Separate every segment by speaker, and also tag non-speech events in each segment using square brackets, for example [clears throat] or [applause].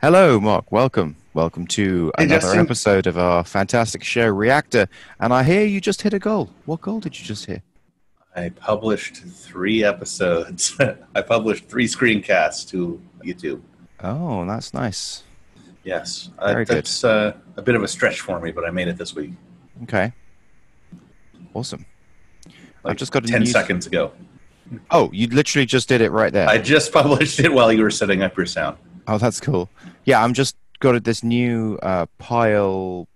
Speaker 1: Hello, Mark. Welcome. Welcome to
Speaker 2: Hey,
Speaker 1: another
Speaker 2: Justin.
Speaker 1: episode of our fantastic show, Reactor. And I hear you just hit a goal. What goal did you just hit?
Speaker 2: I published three episodes. [laughs] I published three screencasts to YouTube.
Speaker 1: Oh, that's nice.
Speaker 2: Yes, uh,
Speaker 1: Very good.
Speaker 2: that's uh, a bit of a stretch for me, but I made it this week.
Speaker 1: Okay. Awesome.
Speaker 2: Like
Speaker 1: I've just got
Speaker 2: ten
Speaker 1: news-
Speaker 2: seconds ago.
Speaker 1: Oh, you literally just did it right there.
Speaker 2: I just [laughs] published it while you were setting up your sound.
Speaker 1: Oh, that's cool. Yeah, I'm just got it- this new uh, pile.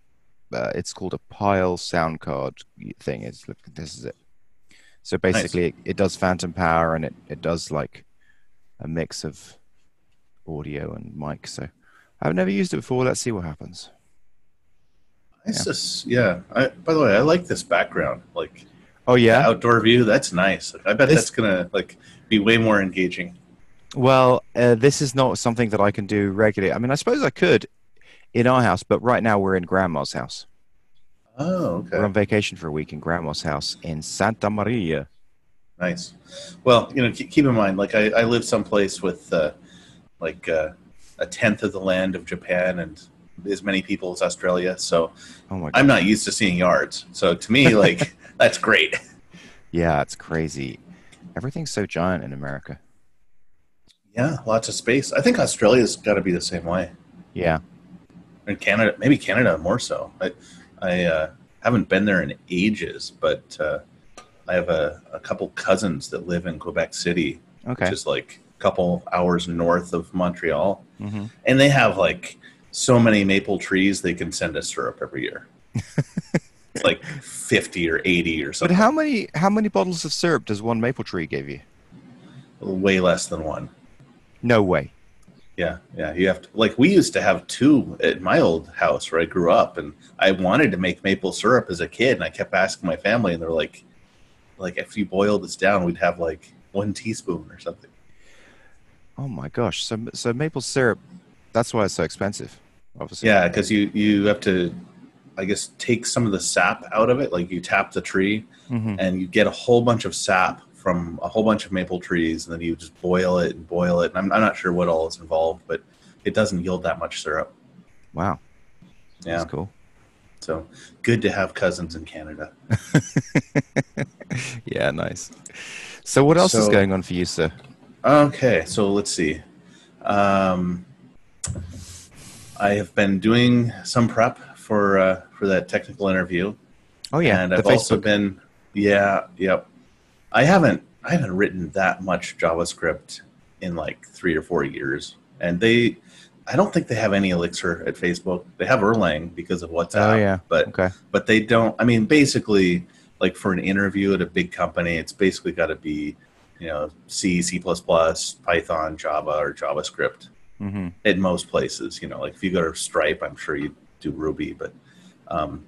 Speaker 1: Uh, it's called a pile sound card thing. It's look, this is it. So basically, it, it does phantom power and it, it does like a mix of audio and mic. So I've never used it before. Let's see what happens.
Speaker 2: It's just yeah. I, by the way, I like this background, like
Speaker 1: Oh yeah.
Speaker 2: outdoor view. That's nice. I bet
Speaker 1: This-
Speaker 2: that's gonna like be way more engaging.
Speaker 1: Well, uh, this is not something that I can do regularly. I mean, I suppose I could in our house, but right now we're in Grandma's house.
Speaker 2: Oh, okay.
Speaker 1: We're on vacation for a week in Grandma's house in Santa Maria.
Speaker 2: Nice. Well, you know, keep, in mind, like I, I live someplace with uh, like uh, a tenth of the land of Japan and as many people as Australia. So
Speaker 1: Oh my god.
Speaker 2: I'm not used to seeing yards. So to me, like [laughs] that's great.
Speaker 1: Yeah, it's crazy. Everything's so giant in America.
Speaker 2: Yeah, lots of space. I think Australia's got to be the same way.
Speaker 1: Yeah.
Speaker 2: And Canada, maybe Canada more so. I I uh, haven't been there in ages, but uh, I have a, a couple cousins that live in Quebec City,
Speaker 1: Okay.
Speaker 2: which is like a couple hours north of Montreal.
Speaker 1: hmm
Speaker 2: and they have like so many maple trees they can send us syrup every year. it's [laughs] like fifty or eighty or
Speaker 1: But
Speaker 2: something.
Speaker 1: how many how many bottles of syrup does one maple tree give you?
Speaker 2: Way less than one.
Speaker 1: No way.
Speaker 2: Yeah, yeah. You have to like we used to have two at my old house where I grew up, and I wanted to make maple syrup as a kid, and I kept asking my family, and they're like, like if you boil this down, we'd have like one teaspoon or something.
Speaker 1: Oh my gosh. So so maple syrup. That's why it's so expensive. Obviously.
Speaker 2: Yeah, because you you have to, I guess, take some of the sap out of it. Like you tap the tree,
Speaker 1: hmm
Speaker 2: and you get a whole bunch of sap from a whole bunch of maple trees, and then you just boil it and boil it. And I'm, I'm not sure what all is involved, but it doesn't yield that much syrup.
Speaker 1: Wow.
Speaker 2: Yeah,
Speaker 1: That's cool.
Speaker 2: so good to have cousins in Canada. [laughs]
Speaker 1: yeah. Nice. So what else is going on for you, sir?
Speaker 2: Okay, so let's see. Um, I have been doing some prep for uh, for that technical interview.
Speaker 1: Oh yeah.
Speaker 2: and I've also been yeah, yep. I haven't I haven't written that much JavaScript in like three or four years, and they I don't think they have any Elixir at Facebook. They have Erlang because of WhatsApp.
Speaker 1: Oh yeah.
Speaker 2: but
Speaker 1: Okay.
Speaker 2: but they don't. I mean, basically, like for an interview at a big company, it's basically got to be you know C, C++, Python, Java, or JavaScript
Speaker 1: hmm
Speaker 2: at most places. You know, like if you go to Stripe, I'm sure you do Ruby, but um,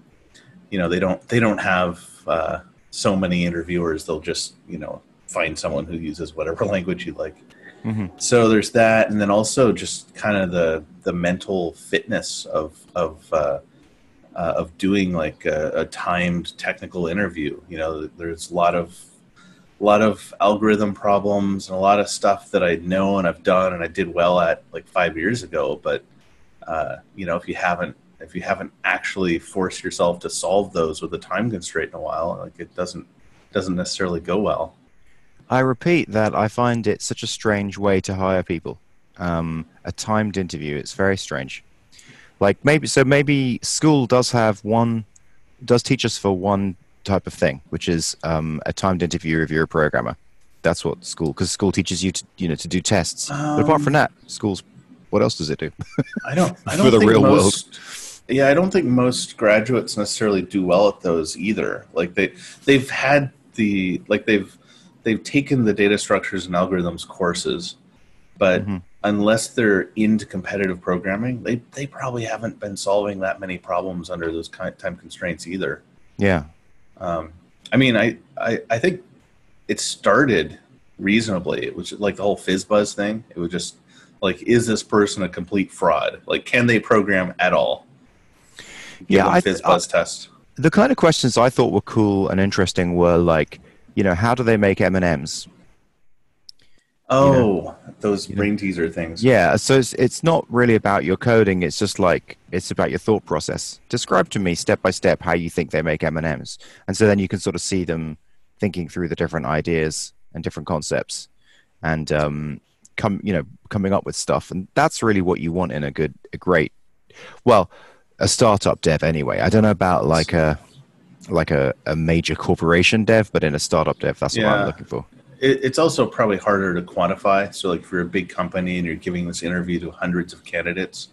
Speaker 2: you know they don't they don't have uh, so many interviewers. They'll just you know find someone who uses whatever [laughs] language you like.
Speaker 1: hmm
Speaker 2: So there's that, and then also just kind of the the mental fitness of of uh, uh, of doing like a, a timed technical interview. You know, there's a lot of a lot of algorithm problems and a lot of stuff that I know and I've done and I did well at like five years ago. But uh, you know, if you haven't if you haven't actually forced yourself to solve those with a time constraint in a while, like it doesn't doesn't necessarily go well.
Speaker 1: I repeat that I find it such a strange way to hire people. Um, a timed interview. It's very strange. Like maybe so maybe school does have one does teach us for one type of thing, which is um, a timed interview if you're a programmer. That's what school because school teaches you to you know to do tests. but apart
Speaker 2: Um,
Speaker 1: from that, schools what else does it do?
Speaker 2: I don't. I [laughs]
Speaker 1: For
Speaker 2: don't
Speaker 1: the
Speaker 2: think
Speaker 1: real world.
Speaker 2: Yeah, I don't think most graduates necessarily do well at those either. Like they they've had the like they've they've taken the data structures and algorithms courses, but
Speaker 1: Mhm.
Speaker 2: unless they're into competitive programming, they they probably haven't been solving that many problems under those kind time constraints either.
Speaker 1: Yeah.
Speaker 2: Um, I mean, I, I I think it started reasonably. It was like the whole FizzBuzz thing. It was just like, is this person a complete fraud? Like, can they program at all? Give
Speaker 1: Yeah,
Speaker 2: them
Speaker 1: I th-
Speaker 2: FizzBuzz test.
Speaker 1: the kind of questions I thought were cool and interesting were like, you know, how do they make M and M's?
Speaker 2: Oh, those
Speaker 1: You know?
Speaker 2: brain teaser things.
Speaker 1: Yeah, so it's, it's not really about your coding. It's just like it's about your thought process. Describe to me step by step how you think they make M and M's, and so then you can sort of see them thinking through the different ideas and different concepts, and um, come you know coming up with stuff. And that's really what you want in a good, a great, well, a startup dev anyway. I don't know about like a like a, a major corporation dev, but in a startup dev, that's what I'm looking for.
Speaker 2: It, it's also probably harder to quantify. So, like, if you're a big company and you're giving this interview to hundreds of candidates,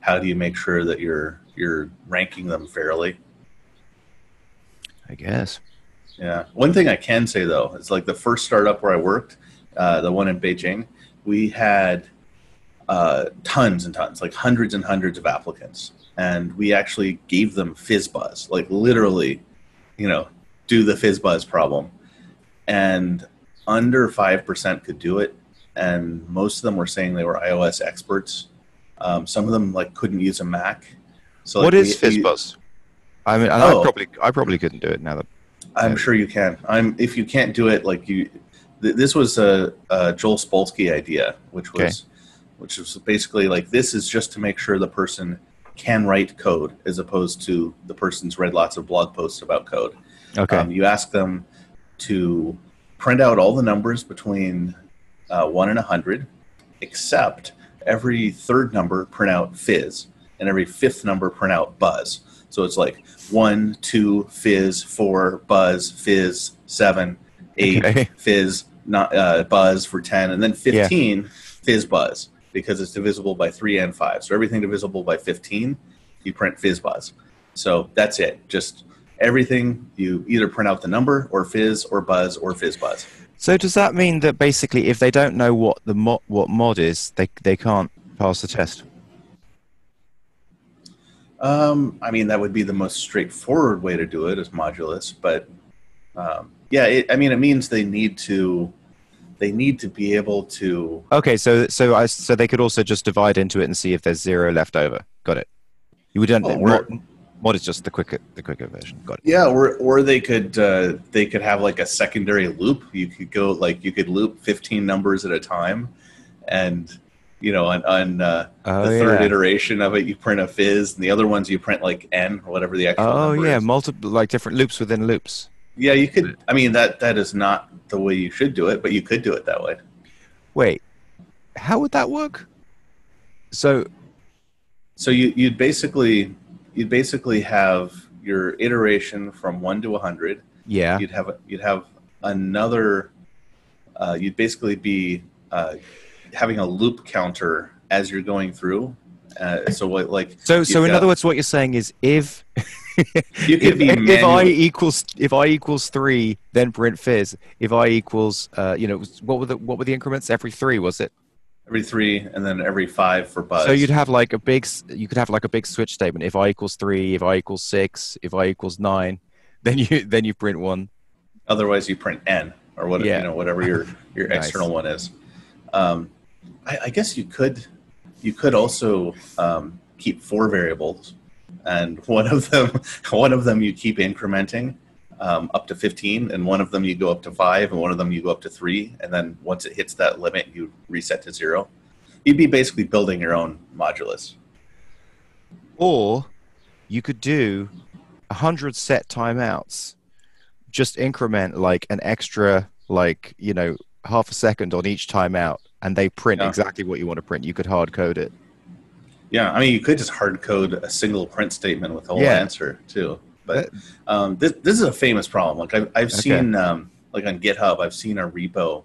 Speaker 2: how do you make sure that you're you're ranking them fairly?
Speaker 1: I guess.
Speaker 2: Yeah. One thing I can say though is like the first startup where I worked, uh, the one in Beijing, we had uh, tons and tons, like hundreds and hundreds of applicants, and we actually gave them FizzBuzz, like literally, you know, do the FizzBuzz problem, and under five percent could do it, and most of them were saying they were iOS experts. Um, some of them like couldn't use a Mac. So
Speaker 1: what
Speaker 2: like,
Speaker 1: is
Speaker 2: we- we-
Speaker 1: FizzBuzz? I mean, I
Speaker 2: Oh.
Speaker 1: probably I probably couldn't do it now that
Speaker 2: I'm
Speaker 1: Yeah.
Speaker 2: sure you can. I'm if you can't do it, like you, th- this was a, a Joel Spolsky idea, which was, which is basically like this is just to make sure the person can write code as opposed to the person's read lots of blog posts about code.
Speaker 1: okay.
Speaker 2: Um, you ask them to print out all the numbers between uh, one and a hundred, except every third number print out fizz, and every fifth number print out buzz. So it's like one, two, fizz, four, buzz, fizz, seven, eight,
Speaker 1: Okay.
Speaker 2: fizz, not uh, buzz for ten, and then fifteen, fizz buzz because it's divisible by three and five. So everything divisible by fifteen, you print fizz buzz. So that's it. Just everything you either print out the number or fizz or buzz or fizz buzz.
Speaker 1: So does that mean that basically, if they don't know what the mod, what mod is, they they can't pass the test?
Speaker 2: Um, I mean, that would be the most straightforward way to do it is modulus, but um, yeah, it, I mean, it means they need to they need to be able to
Speaker 1: Okay, so so I so they could also just divide into it and see if there's zero left over. Got it. You would
Speaker 2: Oh,
Speaker 1: not
Speaker 2: we're-
Speaker 1: mod, mod is just the quicker the quicker version. Got it.
Speaker 2: yeah, or or they could uh, they could have like a secondary loop. You could go like you could loop fifteen numbers at a time, and you know on, on uh,
Speaker 1: Oh
Speaker 2: the third
Speaker 1: yeah.
Speaker 2: iteration of it you print a fizz, and the other ones you print like n or whatever the actual
Speaker 1: Oh yeah,
Speaker 2: is.
Speaker 1: multiple like different loops within loops.
Speaker 2: Yeah, you could. I mean, that that is not the way you should do it, but you could do it that way.
Speaker 1: Wait, how would that work? So
Speaker 2: So you you'd basically you'd basically have your iteration from one to a hundred.
Speaker 1: yeah,
Speaker 2: You'd have you'd have another. Uh, you'd basically be uh, having a loop counter as you're going through. Uh, so what like
Speaker 1: so so in
Speaker 2: got-
Speaker 1: other words, what you're saying is if
Speaker 2: You could
Speaker 1: if,
Speaker 2: be
Speaker 1: if I equals if I equals three, then print fizz. If I equals uh, you know what were the what were the increments? Every three was it?
Speaker 2: every three and then every five for buzz.
Speaker 1: So you'd have like a big, you could have like a big switch statement. If i equals three, if i equals six, if i equals nine, [laughs] then you then you print one.
Speaker 2: Otherwise, you print n or what
Speaker 1: Yeah.
Speaker 2: you know whatever your your [laughs]
Speaker 1: Nice.
Speaker 2: external one is. Um, I, I guess you could you could also um, keep four variables, and one of them [laughs] one of them you keep incrementing um, up to fifteen, and one of them you go up to five, and one of them you go up to three, and then once it hits that limit, you reset to zero. You'd be basically building your own modulus.
Speaker 1: Or you could do a hundred set timeouts, just increment like an extra, like you know, half a second on each timeout, and they print
Speaker 2: Yeah.
Speaker 1: exactly what you want to print. You could hard code it.
Speaker 2: Yeah, I mean, you could just hard code a single print statement with the whole
Speaker 1: Yeah.
Speaker 2: answer too. But um, this this is a famous problem. Like I've I've
Speaker 1: Okay.
Speaker 2: seen um, like on GitHub, I've seen a repo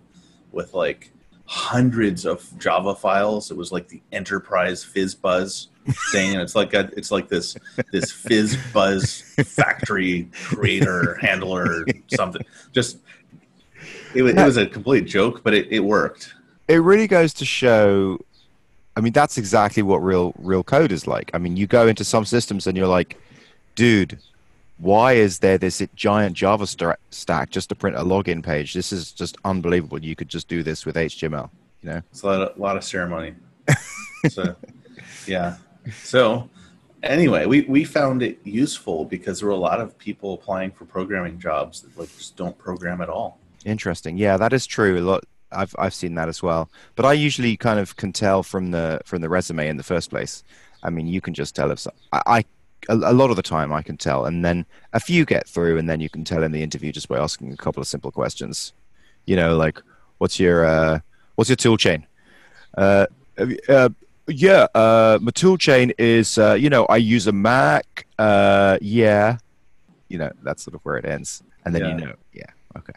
Speaker 2: with like hundreds of Java files. It was like the enterprise fizz buzz thing, and it's like a, it's like this this fizz buzz factory creator handler something. Just it, wa- it was a complete joke, but it, it worked.
Speaker 1: It really goes to show i mean that's exactly what real real code is like i mean you go into some systems and you're like dude why is there this giant java sta- stack just to print a login page this is just unbelievable you could just do this with html you know
Speaker 2: It's a lot of, lot of ceremony. [laughs] so, yeah. So, anyway, we, we found it useful because there were a lot of people applying for programming jobs that like just don't program at all.
Speaker 1: interesting yeah that is true a lot I've I've seen that as well. But I usually kind of can tell from the from the resume in the first place. I mean, you can just tell if I, I a, a lot of the time I can tell, and then a few get through, and then you can tell in the interview just by asking a couple of simple questions. You know, like what's your uh, what's your tool chain? Uh, uh, yeah, uh, my tool chain is uh, you know I use a Mac. Uh, yeah, you know that's sort of where it ends, and then
Speaker 2: Yeah.
Speaker 1: you know, yeah, okay.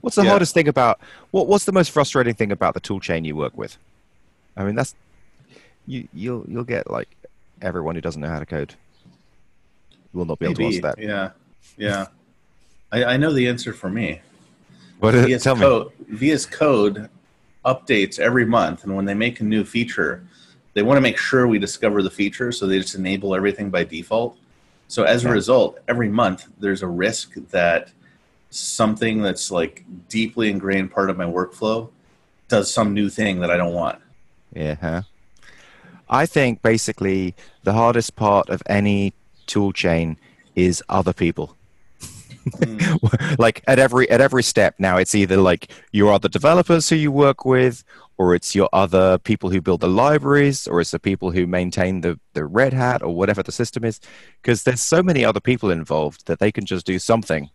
Speaker 1: What's the
Speaker 2: Yeah.
Speaker 1: hardest thing about what? What's the most frustrating thing about the tool chain you work with? I mean, that's you. You'll you'll get like everyone who doesn't know how to code will not be able to answer that.
Speaker 2: Yeah, yeah. I, I know the answer for me.
Speaker 1: But uh,
Speaker 2: VS
Speaker 1: tell me.
Speaker 2: Code, VS Code updates every month, and when they make a new feature, they want to make sure we discover the feature, so they just enable everything by default. So as a result, every month there's a risk that something that's like deeply ingrained part of my workflow does some new thing that I don't want.
Speaker 1: Yeah. huh? I think basically the hardest part of any tool chain is other people. Hmm. [laughs] like at every at every step now it's either like your other developers who you work with or it's your other people who build the libraries or it's the people who maintain the the red hat or whatever the system is because there's so many other people involved that they can just do something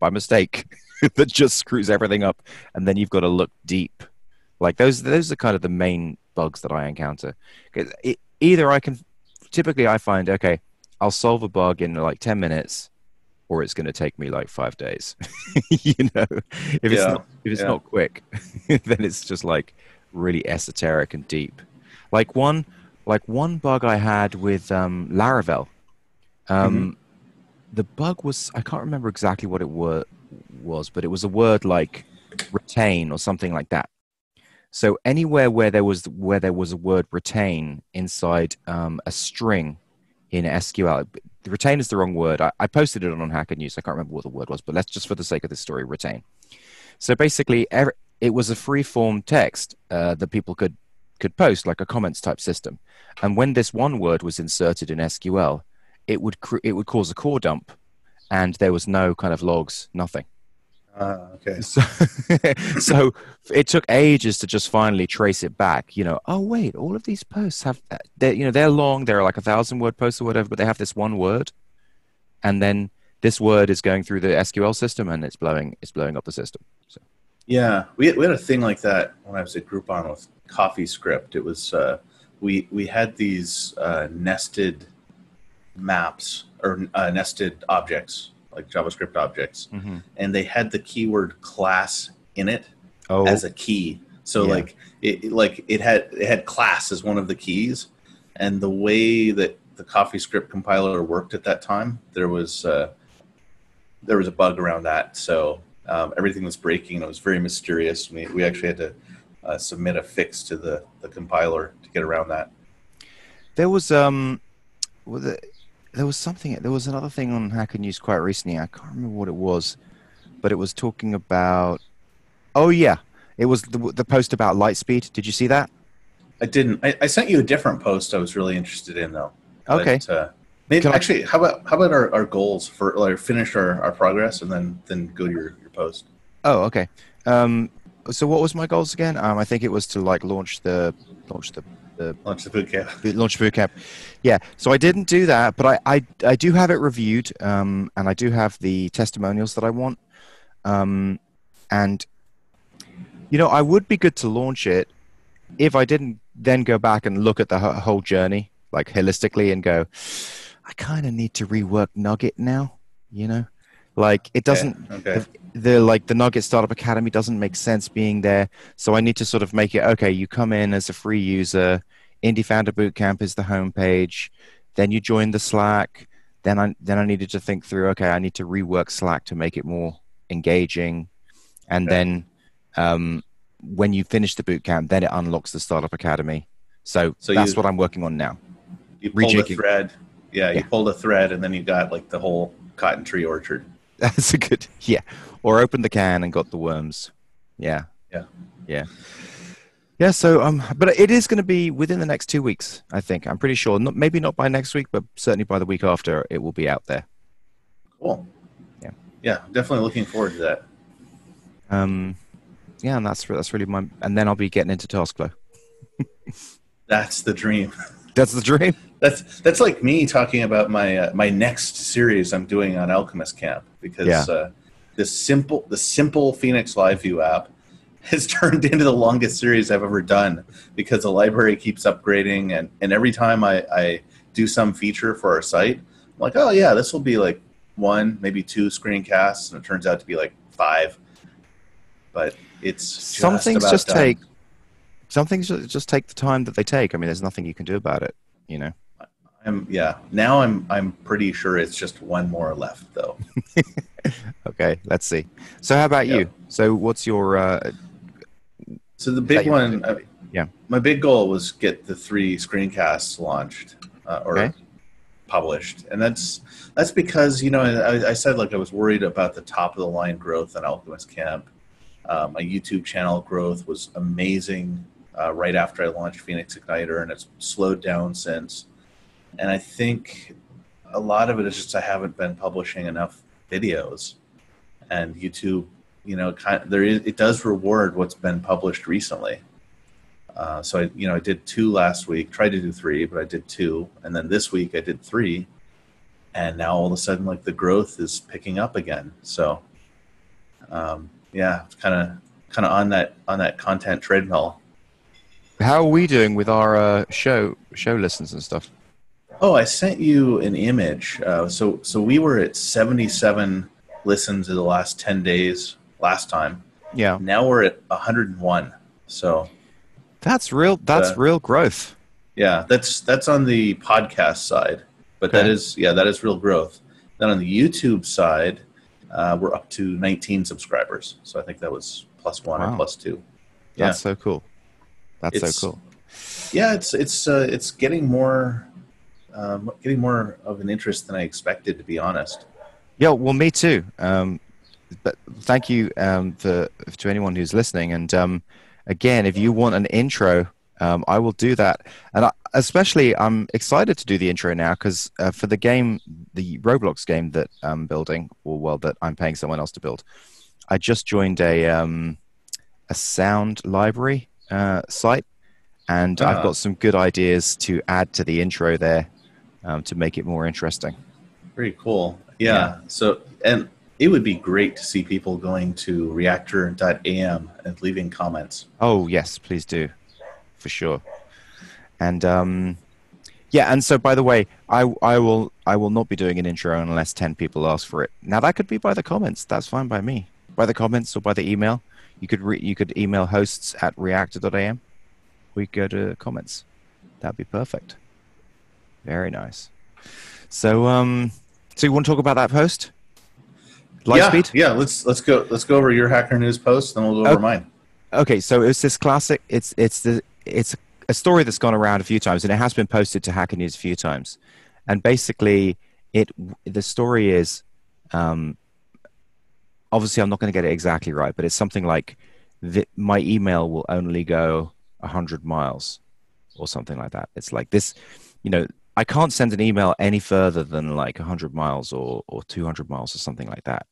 Speaker 1: by mistake [laughs] that just screws everything up. And then you've got to look deep. Like those those are kind of the main bugs that i encounter. It, either i can typically i find okay i'll solve a bug in like 10 minutes or it's going to take me like five days. [laughs] You know if it's
Speaker 2: Yeah,
Speaker 1: not if it's
Speaker 2: yeah.
Speaker 1: not quick [laughs] then it's just like really esoteric and deep. Like one like one bug i had with um laravel. Um
Speaker 2: Mm-hmm.
Speaker 1: The bug was i can't remember exactly what it were, was but it was a word like retain or something like that so anywhere where there was where there was a word retain inside um, a string in SQL, retain is the wrong word. I, I posted it on Hacker News. I can't remember what the word was, but let's just for the sake of this story, retain. So basically, every, it was a free form text uh, that people could could post like a comments type system. And when this one word was inserted in SQL, it would cr- it would cause a core dump, and there was no kind of logs, nothing.
Speaker 2: Ah, okay. [laughs]
Speaker 1: So, so it took ages to just finally trace it back. You know, oh wait, all of these posts have they you know they're long. They're like a thousand word posts or whatever, but they have this one word, and then this word is going through the SQL system and it's blowing it's blowing up the system. So
Speaker 2: Yeah, we had, we had a thing like that when I was at Groupon with CoffeeScript. It was uh, we we had these uh, nested maps or uh, nested objects like JavaScript objects, and they had the keyword class in it
Speaker 1: oh
Speaker 2: as a key. So
Speaker 1: Yeah.
Speaker 2: like it it- like it had it had class as one of the keys, and the way that the CoffeeScript compiler worked at that time, there was uh, there was a bug around that. So um, everything was breaking, and it was very mysterious. We we actually had to uh, submit a fix to the the compiler to get around that.
Speaker 1: there was um, was it, there was something there was another thing on Hacker News quite recently. I can't remember what it was, but it was talking about. Oh yeah, it was the the post about Lightspeed. Did you see that?
Speaker 2: I didn't. I, I sent you a different post. I was really interested in though.
Speaker 1: Okay.
Speaker 2: But, uh, maybe
Speaker 1: I-
Speaker 2: actually, how about how about our, our goals for like finish our, our progress and then then go to your, your post.
Speaker 1: Oh, okay. Um, so what was my goals again? Um, I think it was to like launch the launch the the
Speaker 2: Launch the boot camp. [laughs]
Speaker 1: launch boot camp. Yeah. So I didn't do that, but I I, I do have it reviewed, um, and I do have the testimonials that I want. Um, and you know, I would be good to launch it if I didn't then go back and look at the whole journey like holistically and go, I kind of need to rework Nugget now. You know, like it doesn't
Speaker 2: Okay.
Speaker 1: the like the Nugget Startup Academy doesn't make sense being there. So I need to sort of make it okay. You come in as a free user. Indie Founder Bootcamp is the homepage. Then you join the Slack. Then I then I needed to think through. Okay, I need to rework Slack to make it more engaging. And
Speaker 2: Okay.
Speaker 1: then um, when you finish the bootcamp, then it unlocks the Startup Academy. So,
Speaker 2: So
Speaker 1: that's
Speaker 2: you-
Speaker 1: what I'm working on now.
Speaker 2: You pulled a thread. Yeah, you
Speaker 1: Yeah.
Speaker 2: pulled a thread, and then you got like the whole cotton tree orchard. [laughs]
Speaker 1: That's a good yeah. Or opened the can and got the worms. Yeah.
Speaker 2: Yeah.
Speaker 1: Yeah. Yeah. So um, but it is going to be within the next two weeks. I think I'm pretty sure. Not maybe not by next week, but certainly by the week after, it will be out there.
Speaker 2: Cool.
Speaker 1: Yeah.
Speaker 2: Yeah, definitely looking forward to that.
Speaker 1: Um, yeah, and that's that's really my. And then I'll be getting into Taskflow. [laughs]
Speaker 2: That's the dream.
Speaker 1: That's the dream.
Speaker 2: That's that's like me talking about my uh, my next series I'm doing on Alchemist Camp because
Speaker 1: Yeah.
Speaker 2: uh, this simple the simple Phoenix Live View app [laughs] has turned into the longest series I've ever done because the library keeps upgrading and and every time I, I do some feature for our site I'm like oh yeah this will be like one maybe two screencasts and it turns out to be like five but it's
Speaker 1: Some
Speaker 2: just
Speaker 1: things just
Speaker 2: done.
Speaker 1: take. Some things just take the time that they take. I mean, there's nothing you can do about it. You know.
Speaker 2: I'm yeah now I'm I'm pretty sure it's just one more left though [laughs]
Speaker 1: Okay, let's see. So, how about
Speaker 2: Yep.
Speaker 1: you? So, what's your? Uh,
Speaker 2: So the big one, uh.
Speaker 1: Yeah.
Speaker 2: My big goal was get the three screencasts launched uh, or
Speaker 1: Okay.
Speaker 2: published, and that's that's because you know I, I said like I was worried about the top of the line growth in Alchemist Camp. Uh, my YouTube channel growth was amazing uh, right after I launched Phoenix Igniter, and it's slowed down since. And I think a lot of it is just I haven't been publishing enough videos, and YouTube you know, kind there is it does reward what's been published recently. Uh, so I, you know, I did two last week. Tried to do three, but I did two, and then this week I did three, and now all of a sudden, like the growth is picking up again. So, um, yeah, it's kind of kind of on that on that content treadmill.
Speaker 1: How are we doing with our uh, show show listens and stuff?
Speaker 2: Oh, I sent you an image. Uh, so so we were at seventy seven listens in the last ten days last time.
Speaker 1: Yeah,
Speaker 2: Now we're at one hundred and one. So
Speaker 1: that's real. That's
Speaker 2: Uh,
Speaker 1: real growth.
Speaker 2: Yeah, that's that's on the podcast side, but that
Speaker 1: Okay.
Speaker 2: is yeah, that is real growth. Then on the YouTube side, uh, we're up to 19 subscribers, so I think that was plus one
Speaker 1: Wow.
Speaker 2: or plus two. Yeah,
Speaker 1: That's so cool. That's
Speaker 2: It's-
Speaker 1: so cool.
Speaker 2: yeah, it's it's uh, it's getting more um, getting more of an interest than I expected, to be honest.
Speaker 1: Yeah, well, me too. Um, but thank you um, for to anyone who's listening. And um, again, if you want an intro, um, I will do that. And I, especially, I'm excited to do the intro now because uh, for the game, the Roblox game that I'm building, or well, that I'm paying someone else to build, I just joined a um, a sound library uh, site, and I've
Speaker 2: Ah.
Speaker 1: got some good ideas to add to the intro there um, to make it more interesting.
Speaker 2: Pretty cool. Yeah.
Speaker 1: Yeah.
Speaker 2: So and it would be great to see people going to reactor.am and leaving comments.
Speaker 1: Oh yes, please do, for sure. And um, yeah, and so by the way, I I will I will not be doing an intro unless ten people ask for it. Now that could be by the comments. That's fine by me. By the comments or by the email. You could re- you could email hosts at reactor.am. We go to comments. That'd be perfect. Very nice. So um, so you want to talk about that post?
Speaker 2: yeah,
Speaker 1: Lightspeed?
Speaker 2: Yeah, let's let's go let's go over your hacker news post, then we'll go over
Speaker 1: Okay.
Speaker 2: mine.
Speaker 1: okay so it's this classic it's it's the it's a story that's gone around a few times and it has been posted to hacker news a few times and basically it the story is um obviously i'm not going to get it exactly right but it's something like my email will only go 100 miles or something like that. It's like this you know i can't send an email any further than like 100 miles or or 200 miles or something like that.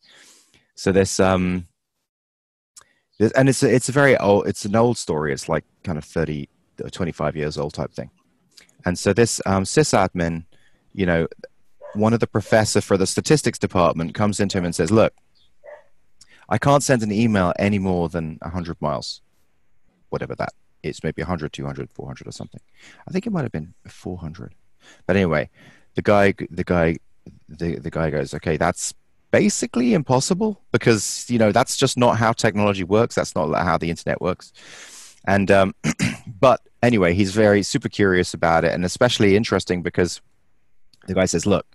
Speaker 1: So this um and it's a, it's a very old it's an old story. It's like kind of 30 or 25 years old type thing. And so this um, sysadmin you know one of the professor for the statistics department comes into him and says look i can't send an email any more than 100 miles whatever that is maybe 100 200 400 or something. I think it might have been 400 but anyway the guy the guy the, the guy goes okay that's basically impossible because you know that's just not how technology works. That's not how the internet works. And um, [clears throat] but anyway he's very super curious about it and especially interesting because the guy says look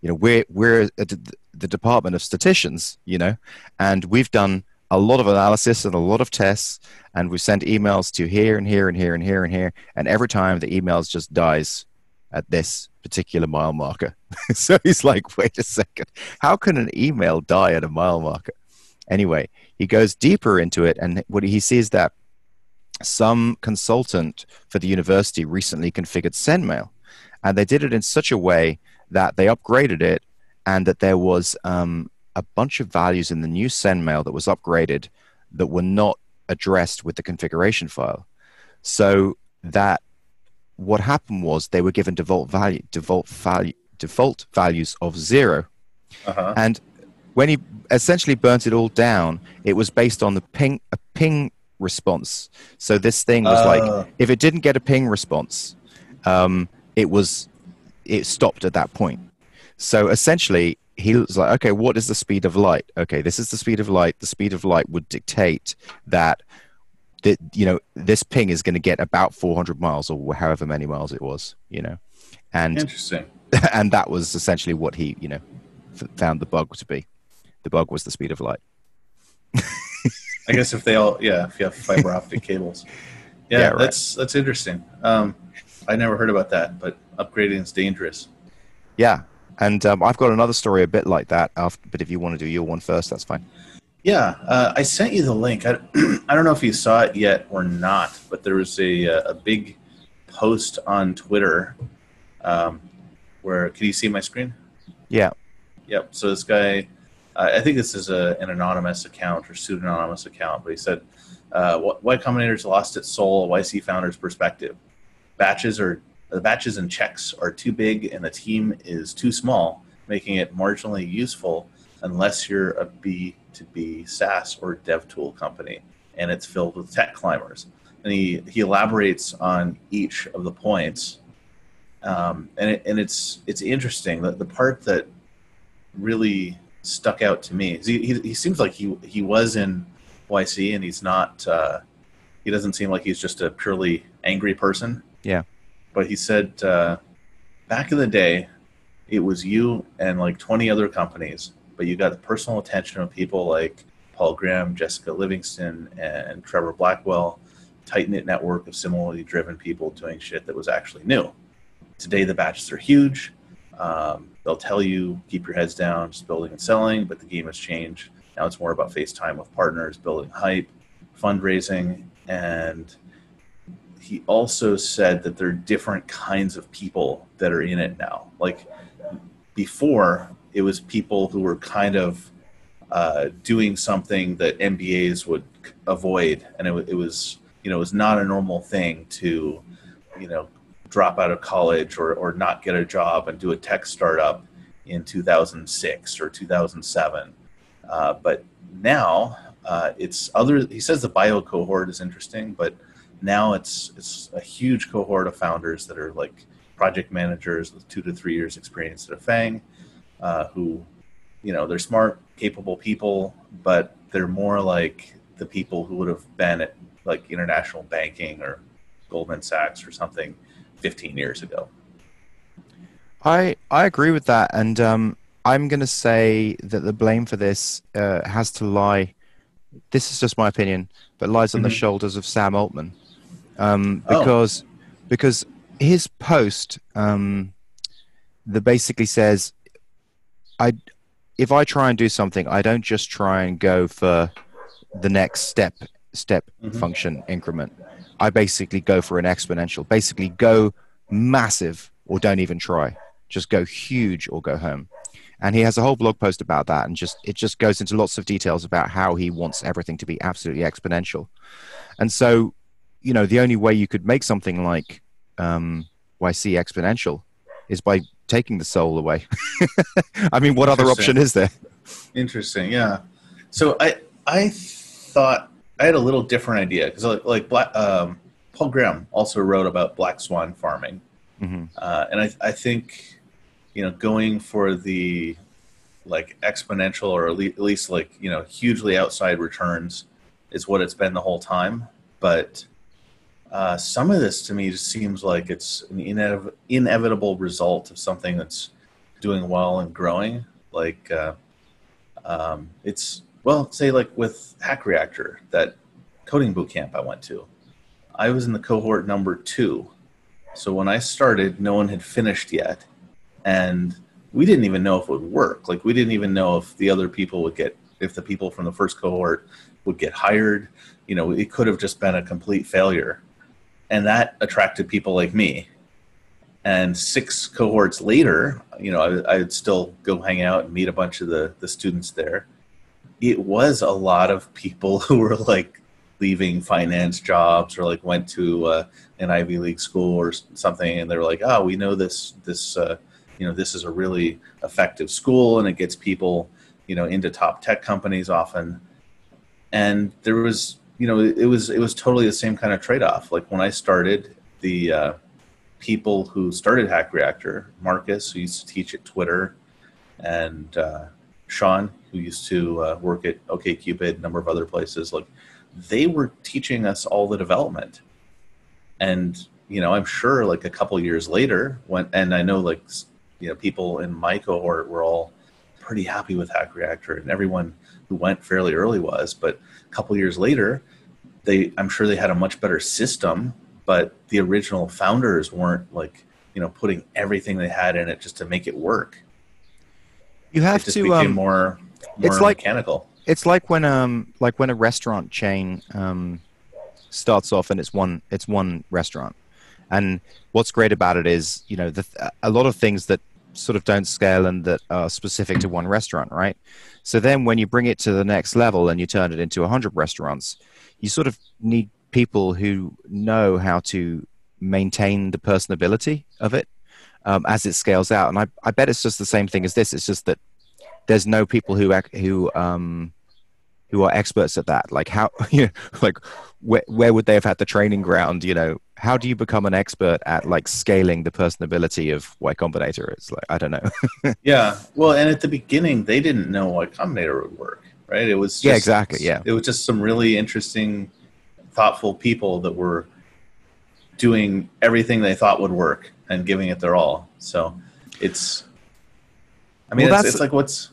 Speaker 1: you know we're we're the department of statisticians you know and we've done a lot of analysis and a lot of tests and we've sent emails to here and here and here and here and here and every time the emails just dies at this particular mile marker. [laughs] So he's like wait a second. How can an email die at a mile marker? Anyway he goes deeper into it and what he sees that some consultant for the university recently configured sendmail and they did it in such a way that they upgraded it and that there was um, a bunch of values in the new sendmail that was upgraded that were not addressed with the configuration file. So that what happened was they were given default value, default value, default values of 0
Speaker 2: Uh-huh.
Speaker 1: and when he essentially burnt it all down, it was based on the ping a ping response. So this thing was
Speaker 2: Uh.
Speaker 1: like if it didn't get a ping response, um, it was it stopped at that point. So essentially, he was like, okay, what is the speed of light? Okay, this is the speed of light. The speed of light would dictate that that you know this ping is going to get about 400 miles or however many miles it was. You know, and
Speaker 2: Interesting. [laughs]
Speaker 1: and that was essentially what he you know f- found the bug to be. The bug was the speed of light. [laughs]
Speaker 2: I guess if they all, yeah, if you have fiber [laughs] optic cables, yeah,
Speaker 1: Yeah, right.
Speaker 2: that's that's interesting. Um, I never heard about that, but upgrading is dangerous.
Speaker 1: Yeah, and um, I've got another story a bit like that. After, but if you want to do your one first, that's fine.
Speaker 2: Yeah, uh, I sent you the link. I, [clears throat] I don't know if you saw it yet or not, but there was a uh, a big post on Twitter. Um, where can you see my screen?
Speaker 1: Yeah,
Speaker 2: Yep. So this guy, uh, I think this is a, an anonymous account or pseudonymous account, but he said, uh, "Wh- "Y Combinator's lost its soul. YC founder's perspective. Batches are the batches and checks are too big, and the team is too small, making it marginally useful unless you're a B to B SaaS or dev tool company, and it's filled with tech climbers." And he he elaborates on each of the points. Um, and it, and it's it's interesting that the part that really stuck out to me. He, he, he seems like he he was in YC, and he's not. Uh, he doesn't seem like he's just a purely angry person.
Speaker 1: Yeah.
Speaker 2: But he said uh, back in the day, it was you and like twenty other companies, but you got the personal attention of people like Paul Graham, Jessica Livingston, and Trevor Blackwell. Tight knit network of similarly driven people doing shit that was actually new. Today, the batches are huge. Um, they'll tell you keep your heads down, just building and selling, but the game has changed. Now it's more about FaceTime with partners, building hype, fundraising, and he also said that there are different kinds of people that are in it now. Like before, it was people who were kind of uh, doing something that MBAs would avoid, and it, it was you know it was not a normal thing to you know drop out of college or, or not get a job and do a tech startup in 2006 or 2007. Uh, but now uh, it's other. He says the bio cohort is interesting, but now it's it's a huge cohort of founders that are like project managers with two to three years experience at a FAANG, uh, who you know they're smart, capable people, but they're more like the people who would have been at like international banking or Goldman Sachs or something 15 years ago.
Speaker 1: I I agree with that, and um, I'm going to say that the blame for this uh, has to lie. This is just my opinion, but lies on the
Speaker 2: Mhm.
Speaker 1: shoulders of Sam Altman, um,
Speaker 2: Oh.
Speaker 1: because because his post um, that basically says, I if I try and do something, I don't just try and go for the next step step
Speaker 2: Mhm.
Speaker 1: function increment. I basically go for an exponential. Basically, go massive or don't even try. Just go huge or go home. And he has a whole blog post about that, and just it just goes into lots of details about how he wants everything to be absolutely exponential. And so, you know, the only way you could make something like um, YC exponential is by taking the soul away. [laughs] I mean, what other option is there?
Speaker 2: Interesting, yeah. So I I thought I had a little different idea because like, like Black, um, Paul Graham also wrote about black swan farming,
Speaker 1: hmm
Speaker 2: uh, and I I think you know going for the like exponential or at least like you know hugely outside returns is what it's been the whole time, but. Uh, some of this to me just seems like it's an inev- inevitable result of something that's doing well and growing. Like uh, um, it's well, say like with Hack Reactor, that coding boot camp I went to. I was in the cohort number two, so when I started, no one had finished yet, and we didn't even know if it would work. Like we didn't even know if the other people would get, if the people from the first cohort would get hired. You know, it could have just been a complete failure, and that attracted people like me. And six cohorts later, you know, I, I'd still go hang out and meet a bunch of the, the students there. It was a lot of people [laughs] who were like leaving finance jobs or like went to uh, an Ivy League school or something, and they're like, "Oh, we know this this uh, you know this is a really effective school, and it gets people you know into top tech companies often." And there was you know it was it was totally the same kind of trade off. Like when I started, the uh, people who started Hack Reactor, Marcus, who used to teach at Twitter, and uh, Shawn, who used to uh, work at OKCupid, a number of other places, like they were teaching us all the development. And you know, I'm sure like a couple years later, when and I know like you know people in my cohort were all pretty happy with Hack Reactor, and everyone who went fairly early was. But a couple years later, they I'm sure they had a much better system, but the original founders weren't like you know putting everything they had in it just to make it work.
Speaker 1: You have to. Um,
Speaker 2: more more
Speaker 1: it's like-
Speaker 2: mechanical.
Speaker 1: it's like when um like when a restaurant chain um starts off and it's one it's one restaurant and what's great about it is you know the, a lot of things that sort of don't scale and that are specific to one restaurant right so then when you bring it to the next level and you turn it into 100 restaurants you sort of need people who know how to maintain the personability of it um, as it scales out. And I, I bet it's just the same thing as this. It's just that there's no people who who um who are experts at that like how [laughs] you know like where, where would they have had the training ground you know how do you become an expert at like scaling the personability of y combinator it's like i don't know [laughs]
Speaker 2: Yeah. Well, and at the beginning, they didn't know Y Combinator would work, right? It was just,
Speaker 1: Yeah, exactly, yeah.
Speaker 2: It was just some really interesting, thoughtful people that were doing everything they thought would work and giving it their all. So it's, I mean,
Speaker 1: Well,
Speaker 2: it's,
Speaker 1: that's-
Speaker 2: it's like what's,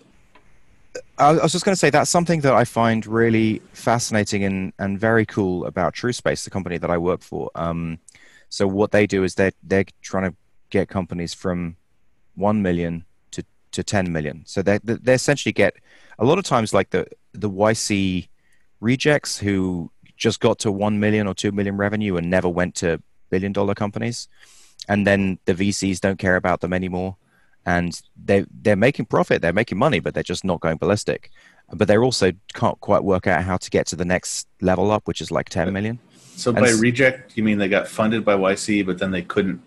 Speaker 1: I was just going to say that's something that I find really fascinating and, and very cool about TrueSpace, the company that I work for. Um, so what they do is they're they're trying to get companies from one million to, to ten million. So they they essentially get a lot of times like the the YC rejects who just got to one million or two million revenue and never went to billion dollar companies, and then the VCs don't care about them anymore and they they're making profit, they're making money, but they're just not going ballistic. But they're also can't quite work out how to get to the next level up, which is like 10 million.
Speaker 2: so
Speaker 1: And
Speaker 2: by reject, you mean they got funded by YC, but then they couldn't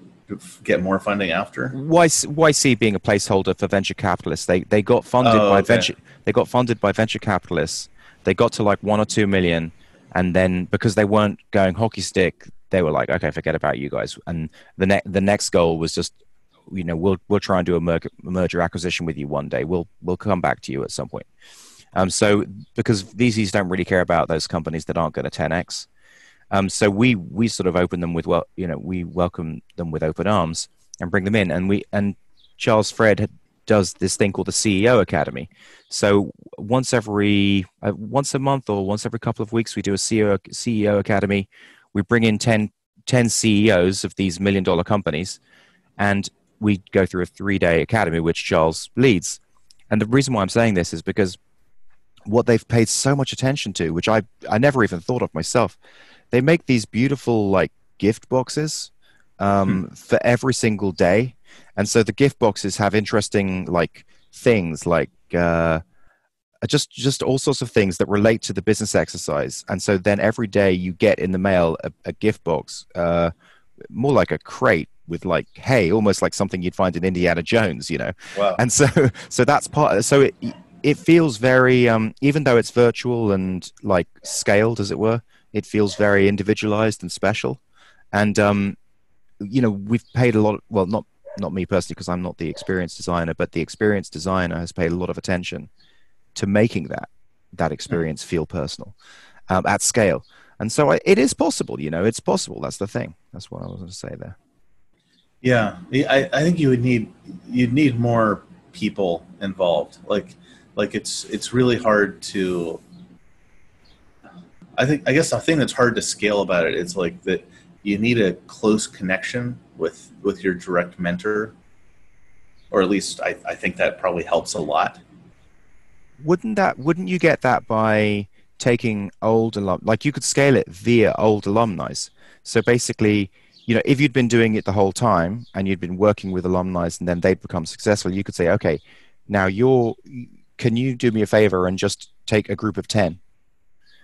Speaker 2: get more funding after?
Speaker 1: YC, YC being a placeholder for venture capitalists, they they got funded
Speaker 2: Oh,
Speaker 1: by
Speaker 2: okay.
Speaker 1: venture they got funded by venture capitalists. They got to like one or two million, and then because they weren't going hockey stick, they were like, okay, forget about you guys. And the next the next goal was just, you know, we'll we'll try and do a merger, merger acquisition with you one day. We'll we'll come back to you at some point. Um, so because VCs don't really care about those companies that aren't going to 10x. Um, so we we sort of open them with well, you know, we welcome them with open arms and bring them in, and we and Charles Fred had- does this thing called the CEO Academy. So once every uh, once a month or once every couple of weeks, we do a CEO CEO Academy. We bring in 10, 10 CEOs of these million dollar companies, and we go through a three day academy, which Charles leads. And the reason why I'm saying this is because what they've paid so much attention to, which I I never even thought of myself, they make these beautiful like gift boxes um, for every single day, and so the gift boxes have interesting like things like uh, just just all sorts of things that relate to the business exercise, and so then every day you get in the mail a, a gift box, uh, more like a crate with like hey, almost like something you'd find in Indiana Jones, you know?
Speaker 2: Wow.
Speaker 1: and so [laughs] so that's part so it it feels very um even though it's virtual and like scaled as it were it feels very individualized and special. And um you know we've paid a lot of, well not not me personally because i'm not the experienced designer but the experienced designer has paid a lot of attention to making that that experience feel personal um, at scale and so I, it is possible you know it's possible that's the thing that's what i was going to say there
Speaker 2: Yeah, I, I think you would need you'd need more people involved. Like like it's it's really hard to. I think I guess the thing that's hard to scale about it is like that you need a close connection with with your direct mentor, or at least I, I think that probably helps a lot.
Speaker 1: wouldn't that wouldn't you get that by taking old alum like you could scale it via old alumni so basically you know if you'd been doing it the whole time and you'd been working with alumni and then they'd become successful you could say okay now you're can you do me a favor and just take a group of 10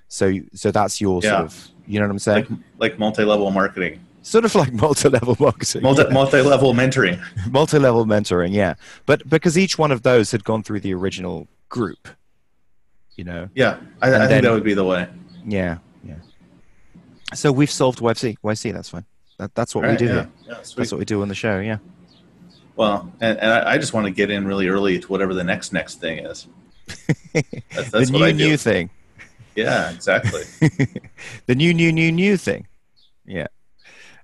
Speaker 1: So so that's your
Speaker 2: Yeah.
Speaker 1: sort of you know what I'm saying?
Speaker 2: like like multi-level marketing,
Speaker 1: sort of like [laughs] multi-level marketing.
Speaker 2: multi
Speaker 1: yeah.
Speaker 2: multi-level mentoring. [laughs]
Speaker 1: multi-level mentoring yeah but because each one of those had gone through the original group you know
Speaker 2: Yeah, I, I think
Speaker 1: then-
Speaker 2: that would be the way.
Speaker 1: yeah yeah. So we've solved YC YC that's fine. That, that's what we do
Speaker 2: yeah.
Speaker 1: here.
Speaker 2: Yeah,
Speaker 1: that's what we do on the show yeah.
Speaker 2: Well, and, and I, I just want to get in really early to whatever the next next thing is. That's, [laughs] that's
Speaker 1: the new new thing.
Speaker 2: Yeah, exactly. [laughs]
Speaker 1: the new new new new thing. Yeah.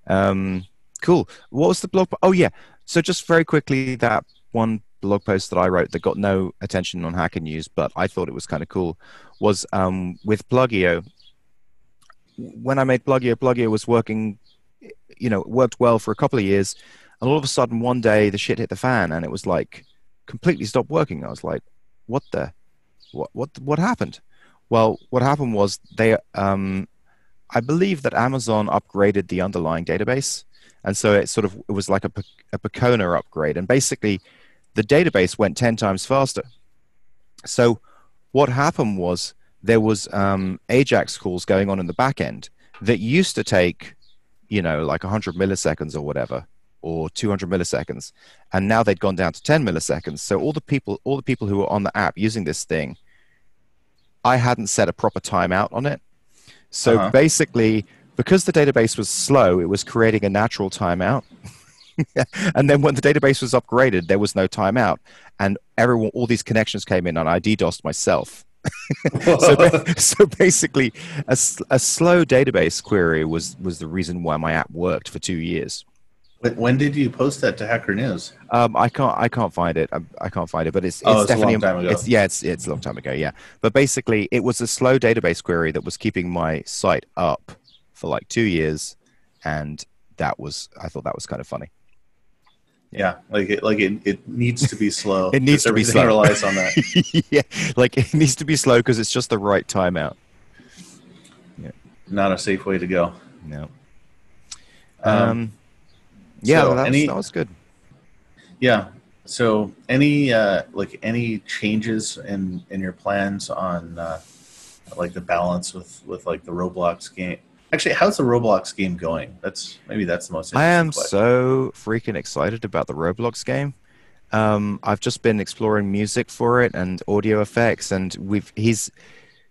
Speaker 1: Um cool. What was the blog oh yeah. So just very quickly that one blog post that i wrote that got no attention on hacker news but i thought it was kind of cool was um with Pluggio. When i made Pluggio Pluggio was working you know worked well for a couple of years and all of a sudden one day the shit hit the fan and it was like completely stopped working. I was like what the what what what happened? Well, what happened was they, um, I believe that Amazon upgraded the underlying database, and so it sort of it was like a, a Percona upgrade, and basically, the database went ten times faster. So, what happened was there was um, AJAX calls going on in the back end that used to take, you know, like 100 milliseconds or whatever, or 200 milliseconds, and now they'd gone down to 10 milliseconds. So all the people, all the people who were on the app using this thing I hadn't set a proper timeout on it. So
Speaker 2: Uh-huh.
Speaker 1: basically, because the database was slow, it was creating a natural timeout. [laughs] [laughs] and then when the database was upgraded, there was no timeout. And everyone, all these connections came in, and I DDoSed myself. [laughs] so, [laughs] so basically, a slow database query was, was the reason why my app worked for two years.
Speaker 2: when, did you post that to Hacker News?
Speaker 1: Um, I can't. I can't find it. I, I can't find it. But it's, it's
Speaker 2: Oh, it's a
Speaker 1: definitely.
Speaker 2: long time ago.
Speaker 1: It's yeah. It's it's a long time ago. Yeah. But basically, it was a slow database query that was keeping my site up for like two years, and that was. I thought that was kind of funny.
Speaker 2: Yeah, like it, like it, it needs to be slow. [laughs]
Speaker 1: It needs to be slow.
Speaker 2: relies on that. [laughs]
Speaker 1: yeah. Like it needs to be slow because it's just the right timeout.
Speaker 2: Yeah, Not a safe way to go.
Speaker 1: No.
Speaker 2: Um,
Speaker 1: Um. yeah.
Speaker 2: so
Speaker 1: that, was,
Speaker 2: any-
Speaker 1: that was good.
Speaker 2: Yeah. So any uh, like any changes in in your plans on uh, like the balance with with like the Roblox game? Actually, how's the Roblox game going? That's maybe that's the most.
Speaker 1: I am
Speaker 2: question.
Speaker 1: so freaking excited about the Roblox game. Um, I've just been exploring music for it and audio effects, and we've he's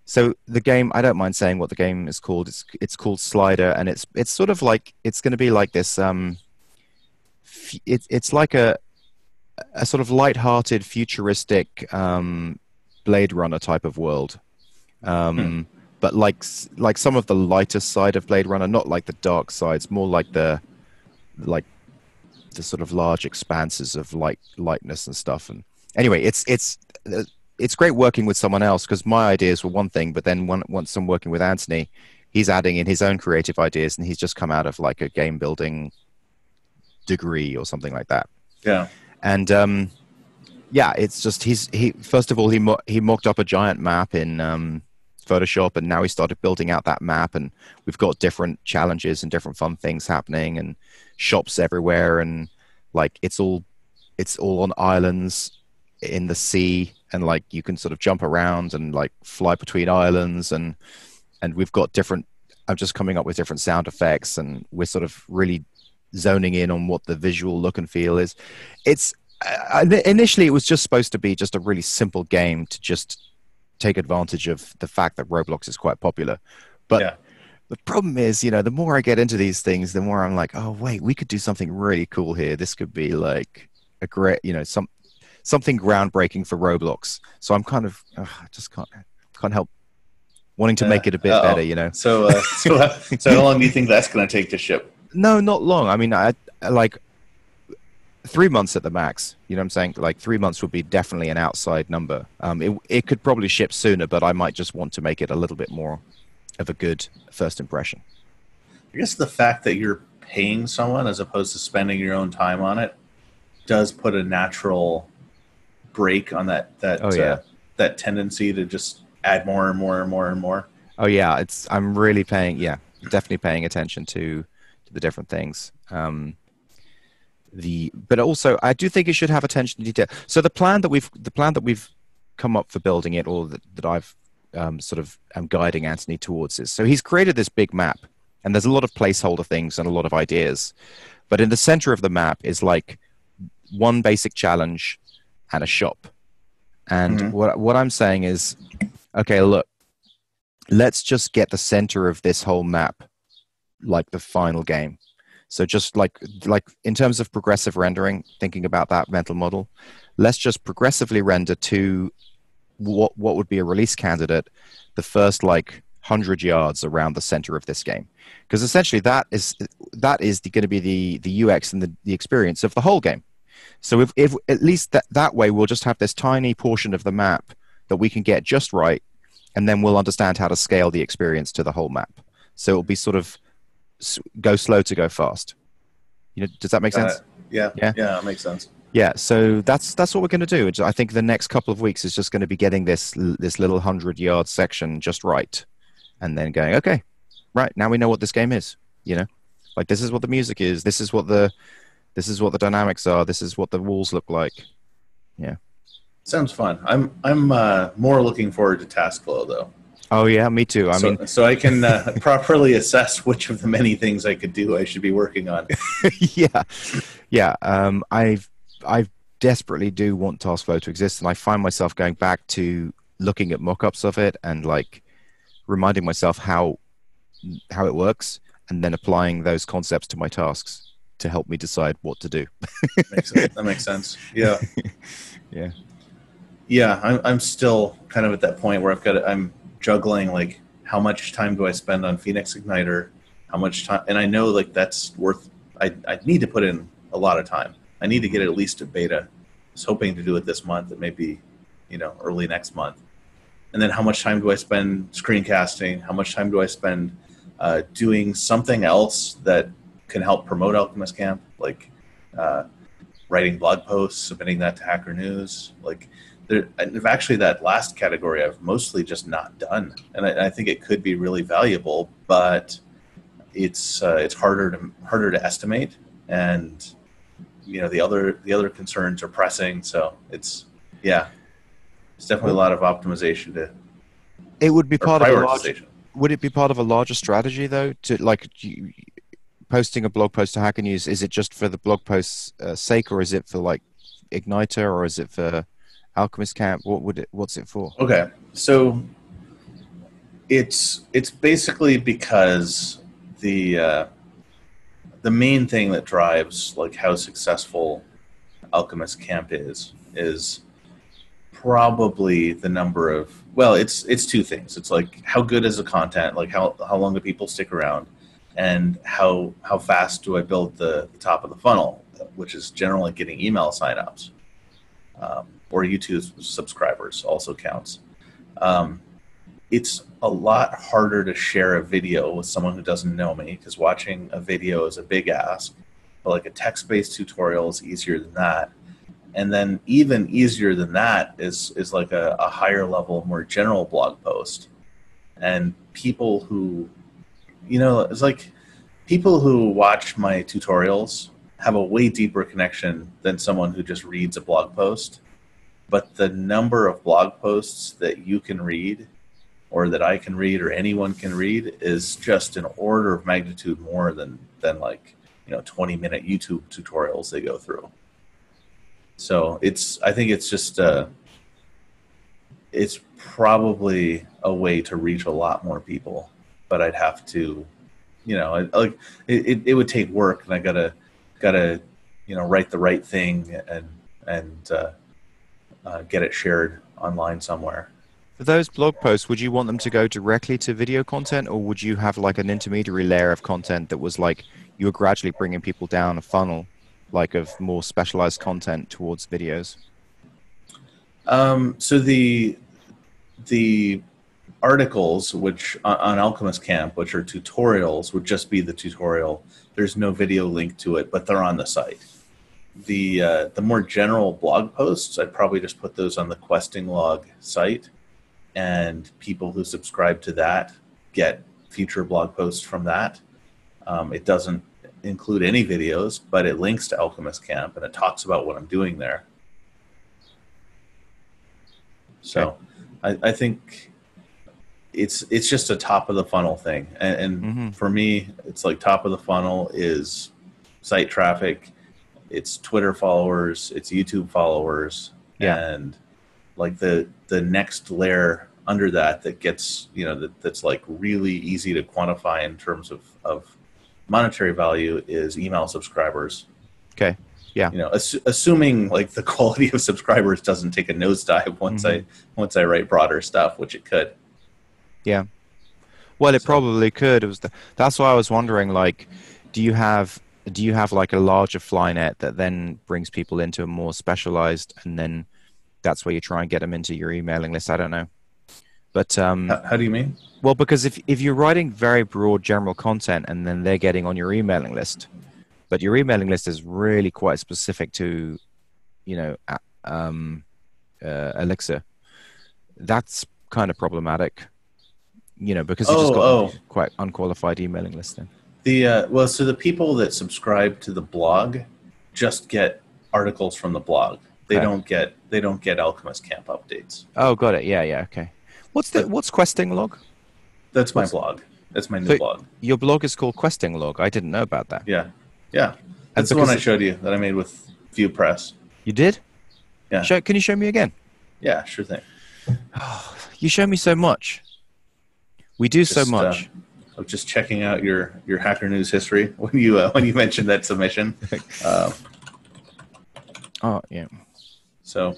Speaker 1: so the game. I don't mind saying what the game is called. It's it's called Slider, and it's it's sort of like it's going to be like this. Um, f- it's it's like a a sort of light-hearted, futuristic um, Blade Runner type of world. Um, But like like some of the lighter side of Blade Runner, not like the dark sides, more like the like the sort of large expanses of light lightness and stuff and anyway it's it's uh, it's great working with someone else because my ideas were one thing but then when, once i'm working with anthony he's adding in his own creative ideas and he's just come out of like a game building degree or something like that
Speaker 2: Yeah.
Speaker 1: and um yeah it's just he's he first of all he mo- he mocked up a giant map in um photoshop and now we started building out that map and we've got different challenges and different fun things happening and shops everywhere and like it's all it's all on islands in the sea and like you can sort of jump around and like fly between islands and and we've got different i'm just coming up with different sound effects and we're sort of really zoning in on what the visual look and feel is. It's uh, initially it was just supposed to be just a really simple game to just take advantage of the fact that roblox is quite popular but
Speaker 2: Yeah.
Speaker 1: the problem is you know the more i get into these things the more i'm like oh wait we could do something really cool here this could be like a great you know some something groundbreaking for roblox so i'm kind of i just can't can't help wanting to make
Speaker 2: Uh,
Speaker 1: it a bit
Speaker 2: uh-oh.
Speaker 1: better you know
Speaker 2: So uh, so uh, so how long do you think that's going to take to ship?
Speaker 1: no not long i mean I- like three months at the max you know what i'm saying like three months would be definitely an outside number um it, it could probably ship sooner but i might just want to make it a little bit more of a good first impression
Speaker 2: I guess the fact that you're paying someone as opposed to spending your own time on it does put a natural break on that that
Speaker 1: Oh, yeah.
Speaker 2: uh, that tendency to just add more and more and more and more.
Speaker 1: Oh yeah, it's I'm really paying yeah, definitely paying attention to to the different things. Um the but also I do think it should have attention to detail. So the plan that we've the plan that we've come up for building it or that, that I've um, sort of am guiding Anthony towards this. So he's created this big map, and there's a lot of placeholder things and a lot of ideas. But in the center of the map is like one basic challenge and a shop. And
Speaker 2: Mhm.
Speaker 1: what what I'm saying is, okay, look, let's just get the center of this whole map like the final game. So just like like in terms of progressive rendering, thinking about that mental model, let's just progressively render to what what would be a release candidate the first like 100 yards around the center of this game. Because essentially that is that is going to be the the ux and the, the experience of the whole game. So if, if at least that, that way we'll just have this tiny portion of the map that we can get just right and then we'll understand how to scale the experience to the whole map. So it'll be sort of go slow to go fast you know does that make sense
Speaker 2: it. Yeah,
Speaker 1: Yeah.
Speaker 2: yeah, that makes sense.
Speaker 1: yeah, so that's that's what we're going to do. I think the next couple of weeks is just going to be getting this this little hundred yard section just right, and then going okay, right now we know what this game is. You know, like this is what the music is. This is what the this is what the dynamics are. This is what the walls look like.
Speaker 2: Yeah, sounds fun. I'm I'm uh, more looking forward to Task Flow though.
Speaker 1: Oh yeah, me too. I
Speaker 2: so,
Speaker 1: mean,
Speaker 2: so I can uh, [laughs] properly assess which of the many things I could do I should be working on. [laughs]
Speaker 1: yeah, yeah. Um, I've I desperately do want TaskFlow to exist, and I find myself going back to looking at mock-ups of it and like reminding myself how how it works, and then applying those concepts to my tasks to help me decide what to do.
Speaker 2: makes. That makes sense. Yeah, [laughs]
Speaker 1: Yeah.
Speaker 2: yeah. I'm I'm still kind of at that point where I've got to, I'm juggling like how much time do I spend on Phoenix Igniter, how much time, and I know like that's worth. I I need to put in a lot of time. I need to get at least a beta. I was hoping to do it this month, It may be, you know early next month. And then how much time do I spend screencasting? How much time do I spend uh, doing something else that can help promote Alchemist Camp, like uh, writing blog posts, submitting that to Hacker News. Like, there, and actually, that last category I've mostly just not done, and I, I think it could be really valuable, but it's uh, it's harder to harder to estimate, and you know the other the other concerns are pressing. So it's yeah, it's definitely a lot of optimization to
Speaker 1: It would be part of a large,
Speaker 2: prioritization.
Speaker 1: would it be part of a larger strategy though to like you, posting a blog post to hacker news is it just for the blog post's uh, sake or is it for like igniter or is it for alchemist camp what would it what's it for?
Speaker 2: Okay, so it's it's basically because the uh, the main thing that drives like how successful Alchemist Camp is is probably the number of well, it's it's two things. It's like how good is the content, like how how long do people stick around, and how how fast do I build the, the top of the funnel, which is generally getting email signups. Um, or YouTube subscribers also counts. Um, it's a lot harder to share a video with someone who doesn't know me because watching a video is a big ask. But like a text-based tutorial is easier than that, and then even easier than that is is like a, a higher level, more general blog post. And people who, you know, it's like people who watch my tutorials have a way deeper connection than someone who just reads a blog post but the number of blog posts that you can read or that I can read or anyone can read is just an order of magnitude more than than like you know 20 minute YouTube tutorials they go through. So it's I think it's just uh, it's probably a way to reach a lot more people, but I'd have to, you know, like it, it, it would take work, and I gotta gotta you know write the right thing and and uh, uh, get it shared online somewhere.
Speaker 1: For those blog posts, would you want them to go directly to video content, or would you have like an intermediary layer of content that was like you were gradually bringing people down a funnel, like of more specialized content towards videos?
Speaker 2: Um, so the the articles, which on, on Alchemist Camp, which are tutorials, would just be the tutorial. There's no video link to it, but they're on the site. The uh, the more general blog posts, I'd probably just put those on the Questing Log site, and people who subscribe to that get future blog posts from that. Um, it doesn't include any videos, but it links to Alchemist Camp and it talks about what I'm doing there. So I, I think it's it's just a top of the funnel thing, and, and
Speaker 1: Mhm.
Speaker 2: for me, it's like top of the funnel is site traffic, it's Twitter followers, it's YouTube followers,
Speaker 1: Yeah.
Speaker 2: and like the the next layer under that that gets you know that, that's like really easy to quantify in terms of of monetary value is email subscribers.
Speaker 1: Okay. Yeah.
Speaker 2: You know, ass- assuming like the [laughs] quality of subscribers doesn't take a nosedive once I mm-hmm. once I write broader stuff, which it could. Yeah.
Speaker 1: Well, it
Speaker 2: So-
Speaker 1: probably could. It was the, that's why I was wondering. Like, do you have do you have like a larger fly net that then brings people into a more specialized, and then that's where you try and get them into your emailing list? I don't know, but um,
Speaker 2: How, how do you mean?
Speaker 1: well, because if if you're writing very broad general content and then they're getting on your emailing list, but your emailing list is really quite specific to, you know, um, uh, Elixir, that's kind of problematic. You know, because you just
Speaker 2: Oh,
Speaker 1: got
Speaker 2: oh.
Speaker 1: quite unqualified emailing list then.
Speaker 2: The uh, well, so the people that subscribe to the blog just get articles from the blog. They
Speaker 1: Okay.
Speaker 2: don't get they don't get Alchemist Camp updates.
Speaker 1: Oh, got it. Yeah, yeah. Okay. What's the what's questing log?
Speaker 2: That's my
Speaker 1: What's-
Speaker 2: blog. That's my new
Speaker 1: So-
Speaker 2: blog.
Speaker 1: Your blog is called questing log. I didn't know about that.
Speaker 2: Yeah, yeah. That's the one I showed you that I made with VuePress.
Speaker 1: You did?
Speaker 2: Yeah.
Speaker 1: Show, can you show me again?
Speaker 2: Yeah, sure thing. [sighs]
Speaker 1: You show me so much. We do so
Speaker 2: Just, uh,
Speaker 1: much.
Speaker 2: I just checking out your your Hacker News history [laughs] when you uh, when you mentioned that submission. Uh,
Speaker 1: oh, yeah.
Speaker 2: So,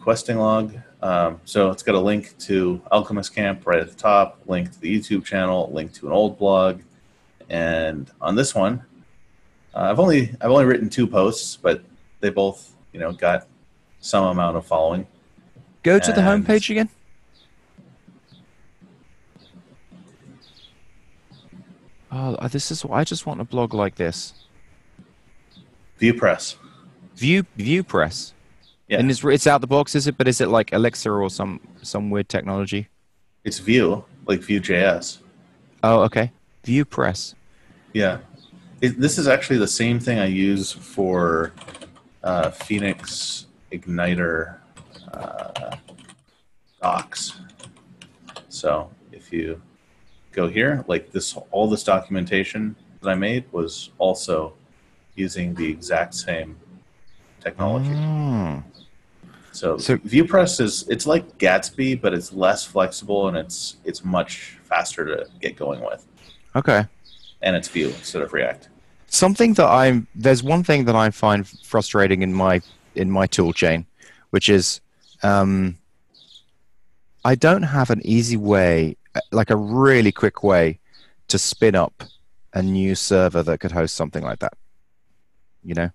Speaker 2: questing log. Um, so it's got a link to Alchemist Camp right at the top, link to the YouTube channel, link to an old blog, and on this one, uh, I've only I've only written two posts, but they both you know got some amount of following.
Speaker 1: Go to the homepage again. Oh, this is. Why I just want a blog like this.
Speaker 2: VuePress.
Speaker 1: Vue View Press.
Speaker 2: Yeah.
Speaker 1: And it's it's out the box, is it? But is it like Elixir or some some weird technology?
Speaker 2: It's Vue, like Vue.js.
Speaker 1: Oh, okay. VuePress.
Speaker 2: Yeah. It, this is actually the same thing I use for uh, Phoenix Igniter uh, docs. So if you go here, like this, all this documentation that I made was also using the exact same technology.
Speaker 1: Mm.
Speaker 2: So,
Speaker 1: So-
Speaker 2: VuePress is it's like Gatsby, but it's less flexible and it's it's much faster to get going with,
Speaker 1: Okay.
Speaker 2: and it's Vue instead of React.
Speaker 1: Something that I'm there's one thing that I find frustrating in my in my tool chain, which is um, I don't have an easy way, like a really quick way, to spin up a new server that could host something like that. You know,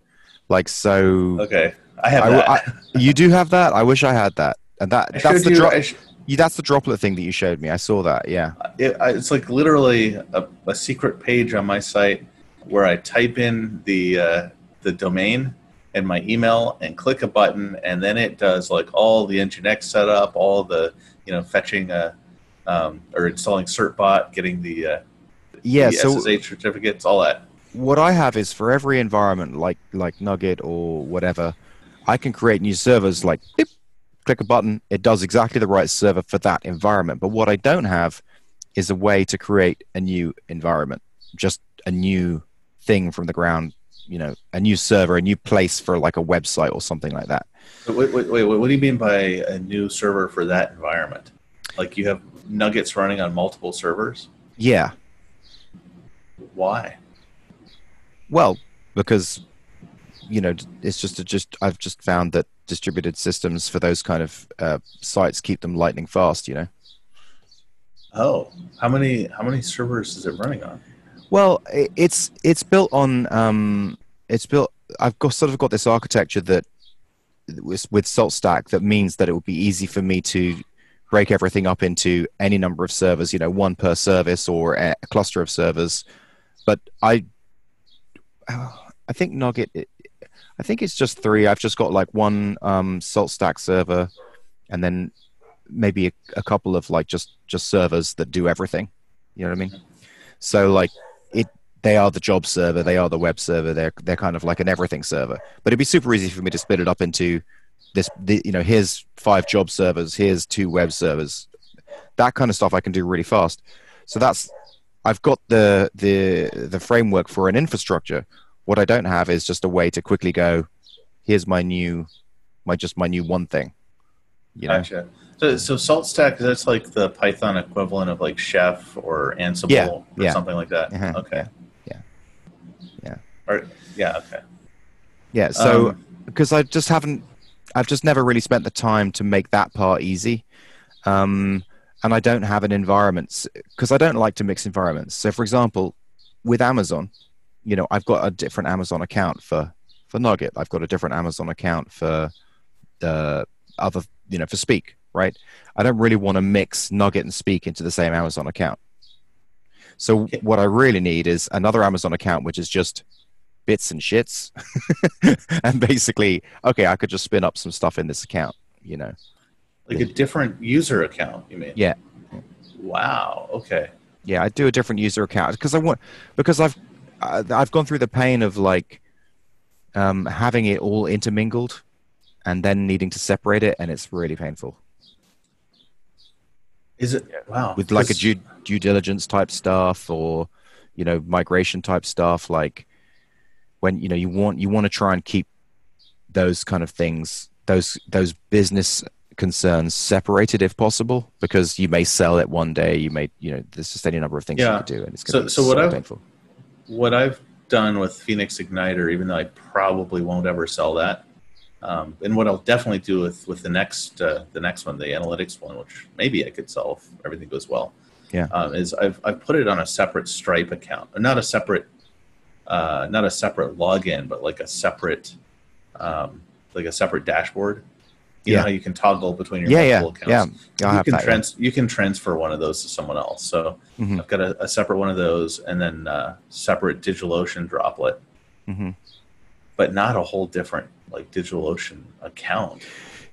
Speaker 1: like so.
Speaker 2: Okay, I have
Speaker 1: I,
Speaker 2: that.
Speaker 1: I- you do have that. I wish I had that. And that
Speaker 2: I
Speaker 1: that's the
Speaker 2: you.
Speaker 1: drop.
Speaker 2: Sh-
Speaker 1: you, that's the droplet thing that you showed me. I saw that. Yeah.
Speaker 2: it, it's like literally a, a secret page on my site where I type in the uh, the domain and my email and click a button, and then it does like all the Nginx setup, all the you know fetching uh, um, or installing certbot, getting the, uh,
Speaker 1: Yeah.
Speaker 2: the
Speaker 1: So
Speaker 2: SSH certificates, all that.
Speaker 1: what I have is for every environment, like like Nugget or whatever, I can create new servers. Like, beep, click a button, it does exactly the right server for that environment. But what I don't have is a way to create a new environment, just a new thing from the ground. You know, a new server, a new place for like a website or something like that.
Speaker 2: Wait, wait, wait, what do you mean by a new server for that environment? Like you have nuggets running on multiple servers?
Speaker 1: Yeah.
Speaker 2: Why?
Speaker 1: Well, because you know, it's just a, just I've just found that distributed systems for those kind of uh, sites keep them lightning fast. You know.
Speaker 2: Oh, how many how many servers is it running on?
Speaker 1: Well, it's it's built on um, it's built. I've got sort of got this architecture that with, with Salt Stack that means that it would be easy for me to break everything up into any number of servers. You know, one per service or a, cluster of servers. But I, [sighs] I think Nugget. I think it's just three. I've just got like one um, Salt Stack server, and then maybe a, a couple of like just just servers that do everything. You know what I mean? So like it, they are the job server, they are the web server. They're they're kind of like an everything server. But it'd be super easy for me to split it up into this. The, you know, here's five job servers, here's two web servers, that kind of stuff I can do really fast. So that's I've got the the the framework for an infrastructure. What I don't have is just a way to quickly go. Here's my new, my just my new one thing. You know?
Speaker 2: Gotcha. So, so SaltStack that's like the Python equivalent of like Chef or Ansible
Speaker 1: Yeah,
Speaker 2: or
Speaker 1: yeah.
Speaker 2: something like that.
Speaker 1: Uh-huh,
Speaker 2: Okay.
Speaker 1: yeah, yeah.
Speaker 2: Or yeah. Okay.
Speaker 1: Yeah. So
Speaker 2: Um,
Speaker 1: because I just haven't, I've just never really spent the time to make that part easy. Um, and I don't have an environment because I don't like to mix environments. So, for example, with Amazon, you know, I've got a different Amazon account for for Nugget. I've got a different Amazon account for the other, you know, for Speak. Right. I don't really want to mix Nugget and Speak into the same Amazon account. So, what I really need is another Amazon account, which is just bits and shits [laughs] and basically okay i could just spin up some stuff in this account you know
Speaker 2: Like a different user account. You mean?
Speaker 1: Yeah.
Speaker 2: Wow. Okay.
Speaker 1: yeah i do a different user account because i want because i've i've gone through the pain of like um having it all intermingled and then needing to separate it and it's really painful
Speaker 2: Is it? Wow.
Speaker 1: with like a due, due diligence type stuff or you know migration type stuff like when you know you want you want to try and keep those kind of things those those business concerns separated if possible because you may sell it one day you may you know there's just any number of things
Speaker 2: Yeah.
Speaker 1: you could do and it's going to
Speaker 2: So-
Speaker 1: be
Speaker 2: so what I've-
Speaker 1: painful
Speaker 2: what I've done with Phoenix Igniter, even though I probably won't ever sell that, um, and what I'll definitely do with with the next uh, the next one, the analytics one, which maybe I could sell if everything goes well.
Speaker 1: Yeah.
Speaker 2: um, is I've I've put it on a separate Stripe account, not a separate, uh, not a separate login, but like a separate, um, like a separate dashboard. You
Speaker 1: Yeah.
Speaker 2: know how you can toggle between your
Speaker 1: yeah yeah
Speaker 2: multiple
Speaker 1: yeah
Speaker 2: accounts.
Speaker 1: i
Speaker 2: you can
Speaker 1: that yeah.
Speaker 2: you can transfer one of those to someone else. So
Speaker 1: Mhm.
Speaker 2: I've got a, a separate one of those, and then uh, separate DigitalOcean droplet,
Speaker 1: Mhm.
Speaker 2: but not a whole different like DigitalOcean account.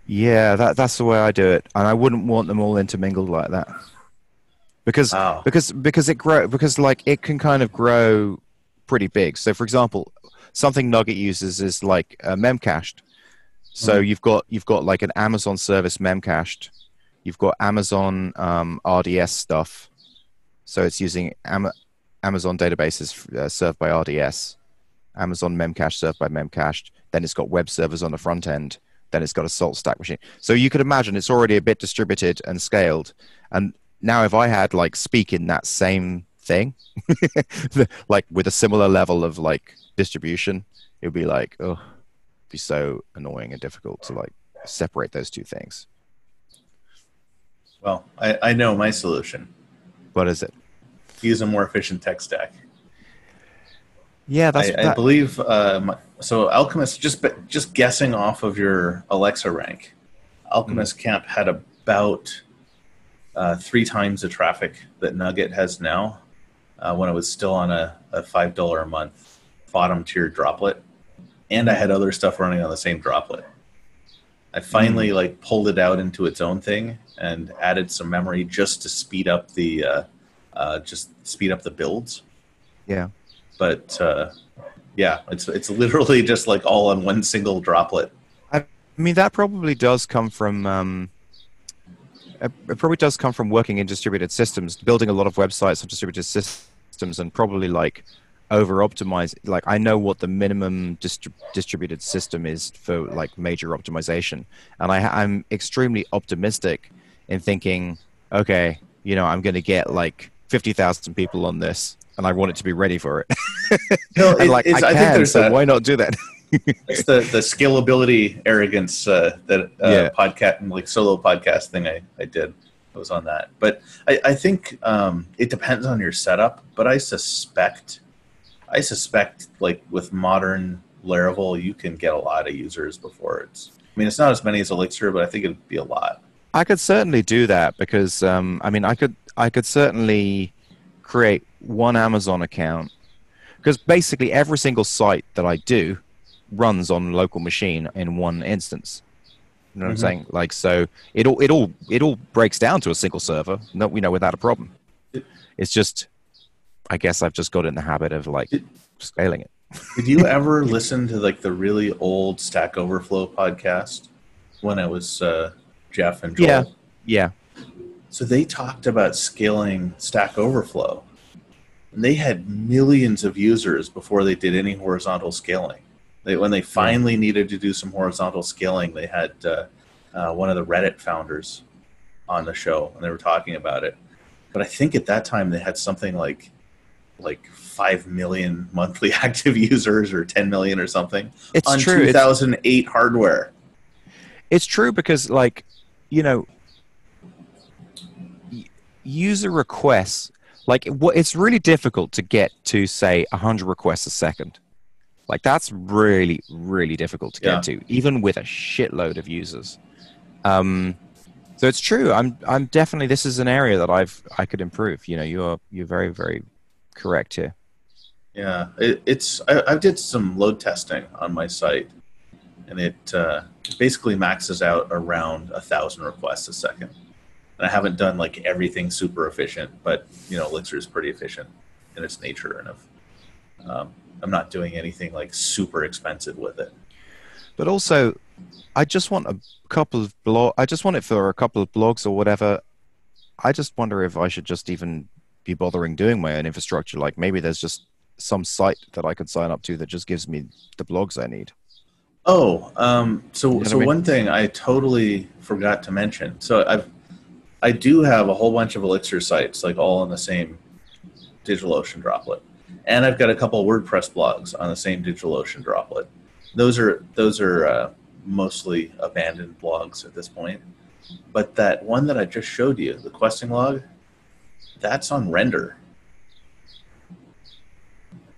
Speaker 1: yeah that that's the way i do it and i wouldn't want them all intermingled like that because
Speaker 2: Wow.
Speaker 1: because because it grow because like it can kind of grow pretty big. So for example, something Nugget uses is like uh, memcached. So
Speaker 2: Mhm.
Speaker 1: you've got you've got like an Amazon service memcached. You've got Amazon um, RDS stuff. So it's using Am- Amazon databases uh, served by RDS. Amazon memcache served by memcached. Then it's got web servers on the front end. Then it's got a salt stack machine. So you could imagine it's already a bit distributed and scaled. And now if I had like speak in that same thing, [laughs] like with a similar level of like distribution, it would be like, oh, it'd be so annoying and difficult to like separate those two things.
Speaker 2: Well, I, I know my solution.
Speaker 1: What is it?
Speaker 2: Use a more efficient tech stack.
Speaker 1: Yeah, that's
Speaker 2: I, I believe uh, my, so. Alchemist, just just guessing off of your Alexa rank, Alchemist
Speaker 1: Mm-hmm.
Speaker 2: Camp had about uh, three times the traffic that Nugget has now. Uh, when it was still on a, a five dollar a month bottom tier droplet, and I had other stuff running on the same droplet. I finally
Speaker 1: Mm.
Speaker 2: like pulled it out into its own thing and added some memory just to speed up the uh, uh, just speed up the builds
Speaker 1: yeah.
Speaker 2: but uh, yeah, it's it's literally [laughs] just like all on one single droplet.
Speaker 1: I mean, that probably does come from. Um, it it probably does come from working in distributed systems, building a lot of websites on distributed systems, and probably like over optimize. Like I know what the minimum distri- distributed system is for like major optimization, and I, I'm extremely optimistic in thinking, okay, you know, I'm going to get like fifty thousand people on this, and I want it to be ready for it. [laughs]
Speaker 2: No, [laughs] it-
Speaker 1: like I
Speaker 2: I think there's
Speaker 1: so
Speaker 2: that-
Speaker 1: why not do that? [laughs]
Speaker 2: It's the the scalability arrogance uh, that uh,
Speaker 1: Yeah.
Speaker 2: podcast like solo podcast thing I I did was on that. But I I think um, it depends on your setup. But I suspect I suspect like with modern Laravel, you can get a lot of users before it's. I mean, it's not as many as Elixir, but I think it'd be a lot.
Speaker 1: I could certainly do that because um, I mean I could I could certainly create one Amazon account because basically every single site that I do runs on local machine in one instance. You know what
Speaker 2: Mhm.
Speaker 1: I'm saying? Like so it all it all it all breaks down to a single server. No, you know, without a problem. It's just I guess I've just got in the habit of like scaling it. [laughs]
Speaker 2: Did you ever listen to like the really old Stack Overflow podcast when it was uh, Jeff and Joel?
Speaker 1: Yeah. Yeah.
Speaker 2: So they talked about scaling Stack Overflow. And they had millions of users before they did any horizontal scaling. They, when they finally needed to do some horizontal scaling, they had uh, uh, one of the Reddit founders on the show, and they were talking about it. But I think at that time they had something like like five million [laughs] monthly [laughs] active users or 10 million or something
Speaker 1: It's
Speaker 2: on
Speaker 1: true. It's,
Speaker 2: 2008 hardware.
Speaker 1: it's true because, like, you know, y- user requests, like, what it's really difficult to get to say 100 requests a second. Like, that's really, really difficult to get
Speaker 2: Yeah.
Speaker 1: to, even with a shitload of users. Um, so it's true. I'm, I'm definitely. This is an area that I've, I could improve. You know, you're, you're very, very correct here.
Speaker 2: Yeah, it, it's I, I did some load testing on my site, and it uh, basically maxes out around a thousand requests a second. And I haven't done like everything super efficient, but you know, Elixir is pretty efficient in its nature, and I've, um, I'm not doing anything like super expensive with it.
Speaker 1: but also i just want a couple of blog i just want it for a couple of blogs or whatever i just wonder if i should just even be bothering doing my own infrastructure like maybe there's just some site that i could sign up to that just gives me the blogs i need
Speaker 2: Oh, um, so
Speaker 1: You know
Speaker 2: so
Speaker 1: I mean?
Speaker 2: one thing I totally forgot to mention. So I've I do have a whole bunch of Elixir sites, like all on the same DigitalOcean droplet, and I've got a couple of WordPress blogs on the same DigitalOcean droplet. Those are those are uh, mostly abandoned blogs at this point. But that one that I just showed you, the questing log, that's on Render,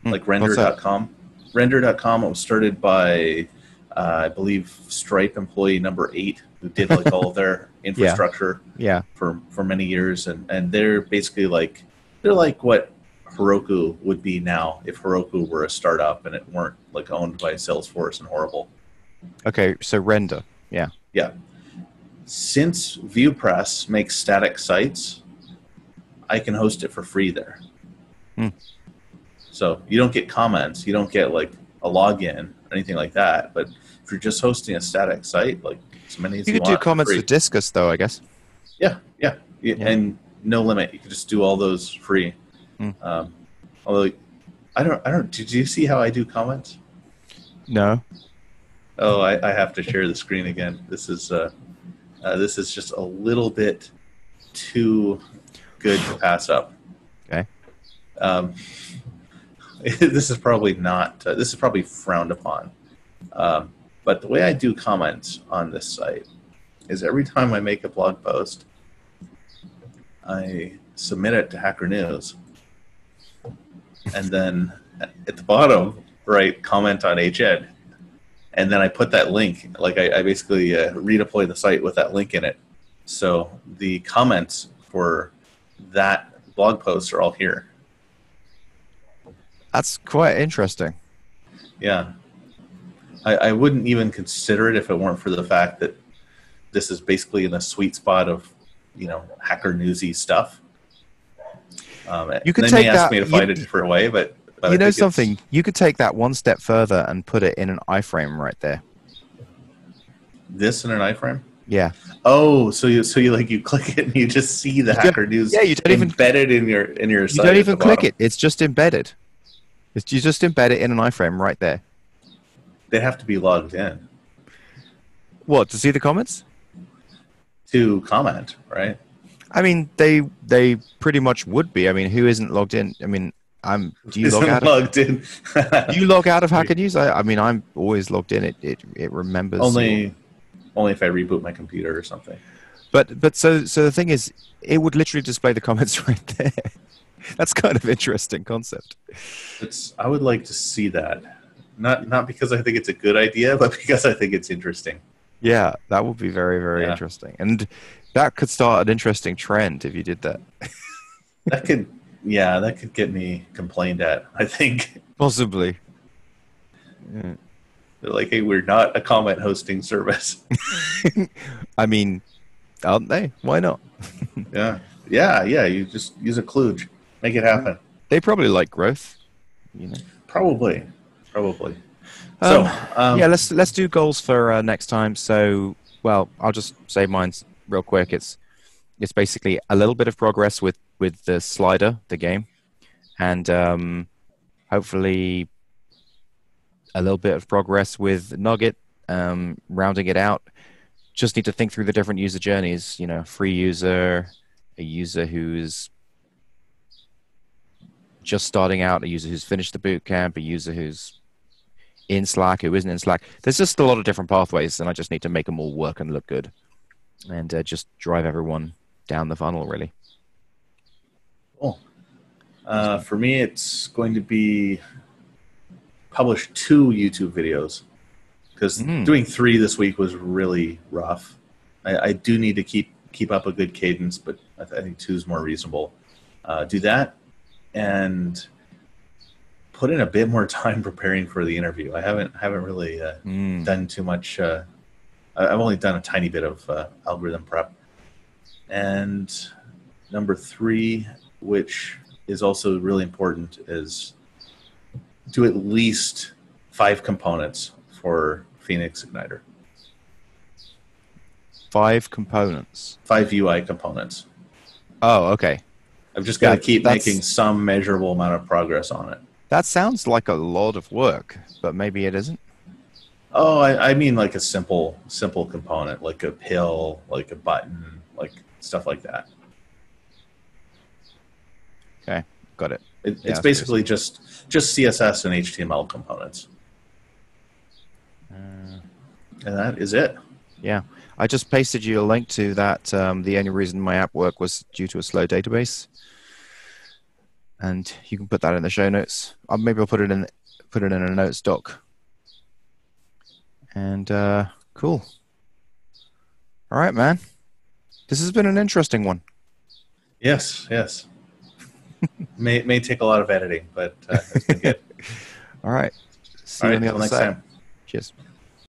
Speaker 1: Hmm,
Speaker 2: like render.com. Render.com it was started by uh, I believe Stripe employee number eight, who did like all of their [laughs] infrastructure
Speaker 1: yeah
Speaker 2: for for many years, and and they're basically like they're like what Heroku would be now if Heroku were a startup and it weren't like owned by Salesforce and horrible.
Speaker 1: okay so render yeah
Speaker 2: Yeah. Since VuePress makes static sites, I can host it for free there.
Speaker 1: Hmm.
Speaker 2: So you don't get comments, you don't get like a login or anything like that. But if you're just hosting a static site, like as many as
Speaker 1: you
Speaker 2: you,
Speaker 1: could do
Speaker 2: for
Speaker 1: comments
Speaker 2: free.
Speaker 1: for Disqus though i guess
Speaker 2: Yeah, yeah,
Speaker 1: Yeah.
Speaker 2: and no limit. You can just do all those free.
Speaker 1: Hmm.
Speaker 2: Um, although I don't, I don't. Did you see how I do comments?
Speaker 1: no
Speaker 2: Oh, I, I have to share the screen again. This is uh, uh, this is just a little bit too good to pass up.
Speaker 1: Okay.
Speaker 2: Um, [laughs] this is probably not. Uh, this is probably frowned upon. Um, but the way I do comments on this site is every time I make a blog post, I submit it to Hacker News, and then at the bottom, write comment on HEd and then I put that link, like I, I basically uh, redeploy the site with that link in it. So the comments for that blog post are all here.
Speaker 1: that's quite interesting
Speaker 2: Yeah. I, I wouldn't even consider it if it weren't for the fact that this is basically in the sweet spot of, you know, hacker newsy stuff. Um,
Speaker 1: You could take that-
Speaker 2: me to
Speaker 1: you-
Speaker 2: find a different way, but, but I
Speaker 1: you know
Speaker 2: think it's-
Speaker 1: something you could take that one step further and put it in an iframe right there
Speaker 2: This in an iframe.
Speaker 1: yeah
Speaker 2: Oh, so you so you like you click it and you just see the hacker news
Speaker 1: yeah, you don't even-
Speaker 2: embedded in your in your
Speaker 1: you
Speaker 2: site.
Speaker 1: don't even click
Speaker 2: bottom.
Speaker 1: it it's just embedded it's, you just embed it in an iframe right there
Speaker 2: They have to be logged in
Speaker 1: what to see the comments
Speaker 2: to comment, right?
Speaker 1: I mean, they they pretty much would be. I mean, who isn't logged in? I mean, I'm. Do you log out? Of,
Speaker 2: logged in. [laughs]
Speaker 1: do you log out of [laughs] Hacker News? I, I mean, I'm always logged in. It it, it remembers.
Speaker 2: only only if I reboot my computer or something.
Speaker 1: But but so so the thing is, it would literally display the comments [laughs] right there. That's kind of interesting concept.
Speaker 2: It's I would like to see that. Not not because I think it's a good idea, but because I think it's interesting.
Speaker 1: Yeah, that would be very very
Speaker 2: Yeah.
Speaker 1: interesting, and that could start an interesting trend if you did that. [laughs]
Speaker 2: That could yeah, that could get me complained at. I think
Speaker 1: Possibly. Yeah.
Speaker 2: They're like, hey, we're not a comment hosting service. [laughs]
Speaker 1: I mean, aren't they? Why not? [laughs]
Speaker 2: yeah, yeah, yeah. You just use a kludge, make it happen.
Speaker 1: They probably like growth. You know.
Speaker 2: Probably, probably.
Speaker 1: Um,
Speaker 2: so um,
Speaker 1: yeah, let's let's do goals for uh, next time. So, well, I'll just say mine real quick. It's it's basically a little bit of progress with with the slider, the game, and um, hopefully a little bit of progress with Nugget, um, rounding it out. Just need to think through the different user journeys. You know, free user, a user who's just starting out, a user who's finished the boot camp, a user who's in Slack, who isn't in Slack. There's just a lot of different pathways, and I just need to make them all work and look good, and uh, just drive everyone down the funnel, really.
Speaker 2: Cool. Uh, for me, it's going to be publish two YouTube videos because
Speaker 1: Mm.
Speaker 2: doing three this week was really rough. I, I do need to keep keep up a good cadence, but I, th- I think two is more reasonable. Uh, do that and put in a bit more [laughs] time preparing for the interview. I haven't haven't really uh,
Speaker 1: Mm.
Speaker 2: done too much. Uh, I've only done a tiny bit of uh, algorithm prep. And number three, which is also really important, is do at least five components for Phoenix Igniter.
Speaker 1: Five components.
Speaker 2: Five UI components.
Speaker 1: Oh, okay.
Speaker 2: I've just got to keep making some measurable amount of progress on it.
Speaker 1: That sounds like a lot of work, but maybe it isn't.
Speaker 2: Oh, I, I mean like a simple simple component, like a pill, like a button, like stuff like that.
Speaker 1: Okay, got it.
Speaker 2: It,
Speaker 1: Yeah,
Speaker 2: it's basically just just CSS and HTML components,
Speaker 1: Uh,
Speaker 2: and that is it.
Speaker 1: yeah, I just pasted you a link to that. Um, the only reason my app worked was due to a slow database, and you can put that in the show notes. Uh, maybe I'll put it in put it in a notes doc. And uh, cool. All right, man. This has been an interesting one.
Speaker 2: Yes, yes. [laughs] may may take a lot of editing, but uh, it's been good. [laughs]
Speaker 1: All right. See
Speaker 2: All
Speaker 1: you
Speaker 2: right,
Speaker 1: on the other
Speaker 2: next
Speaker 1: side.
Speaker 2: time.
Speaker 1: Cheers.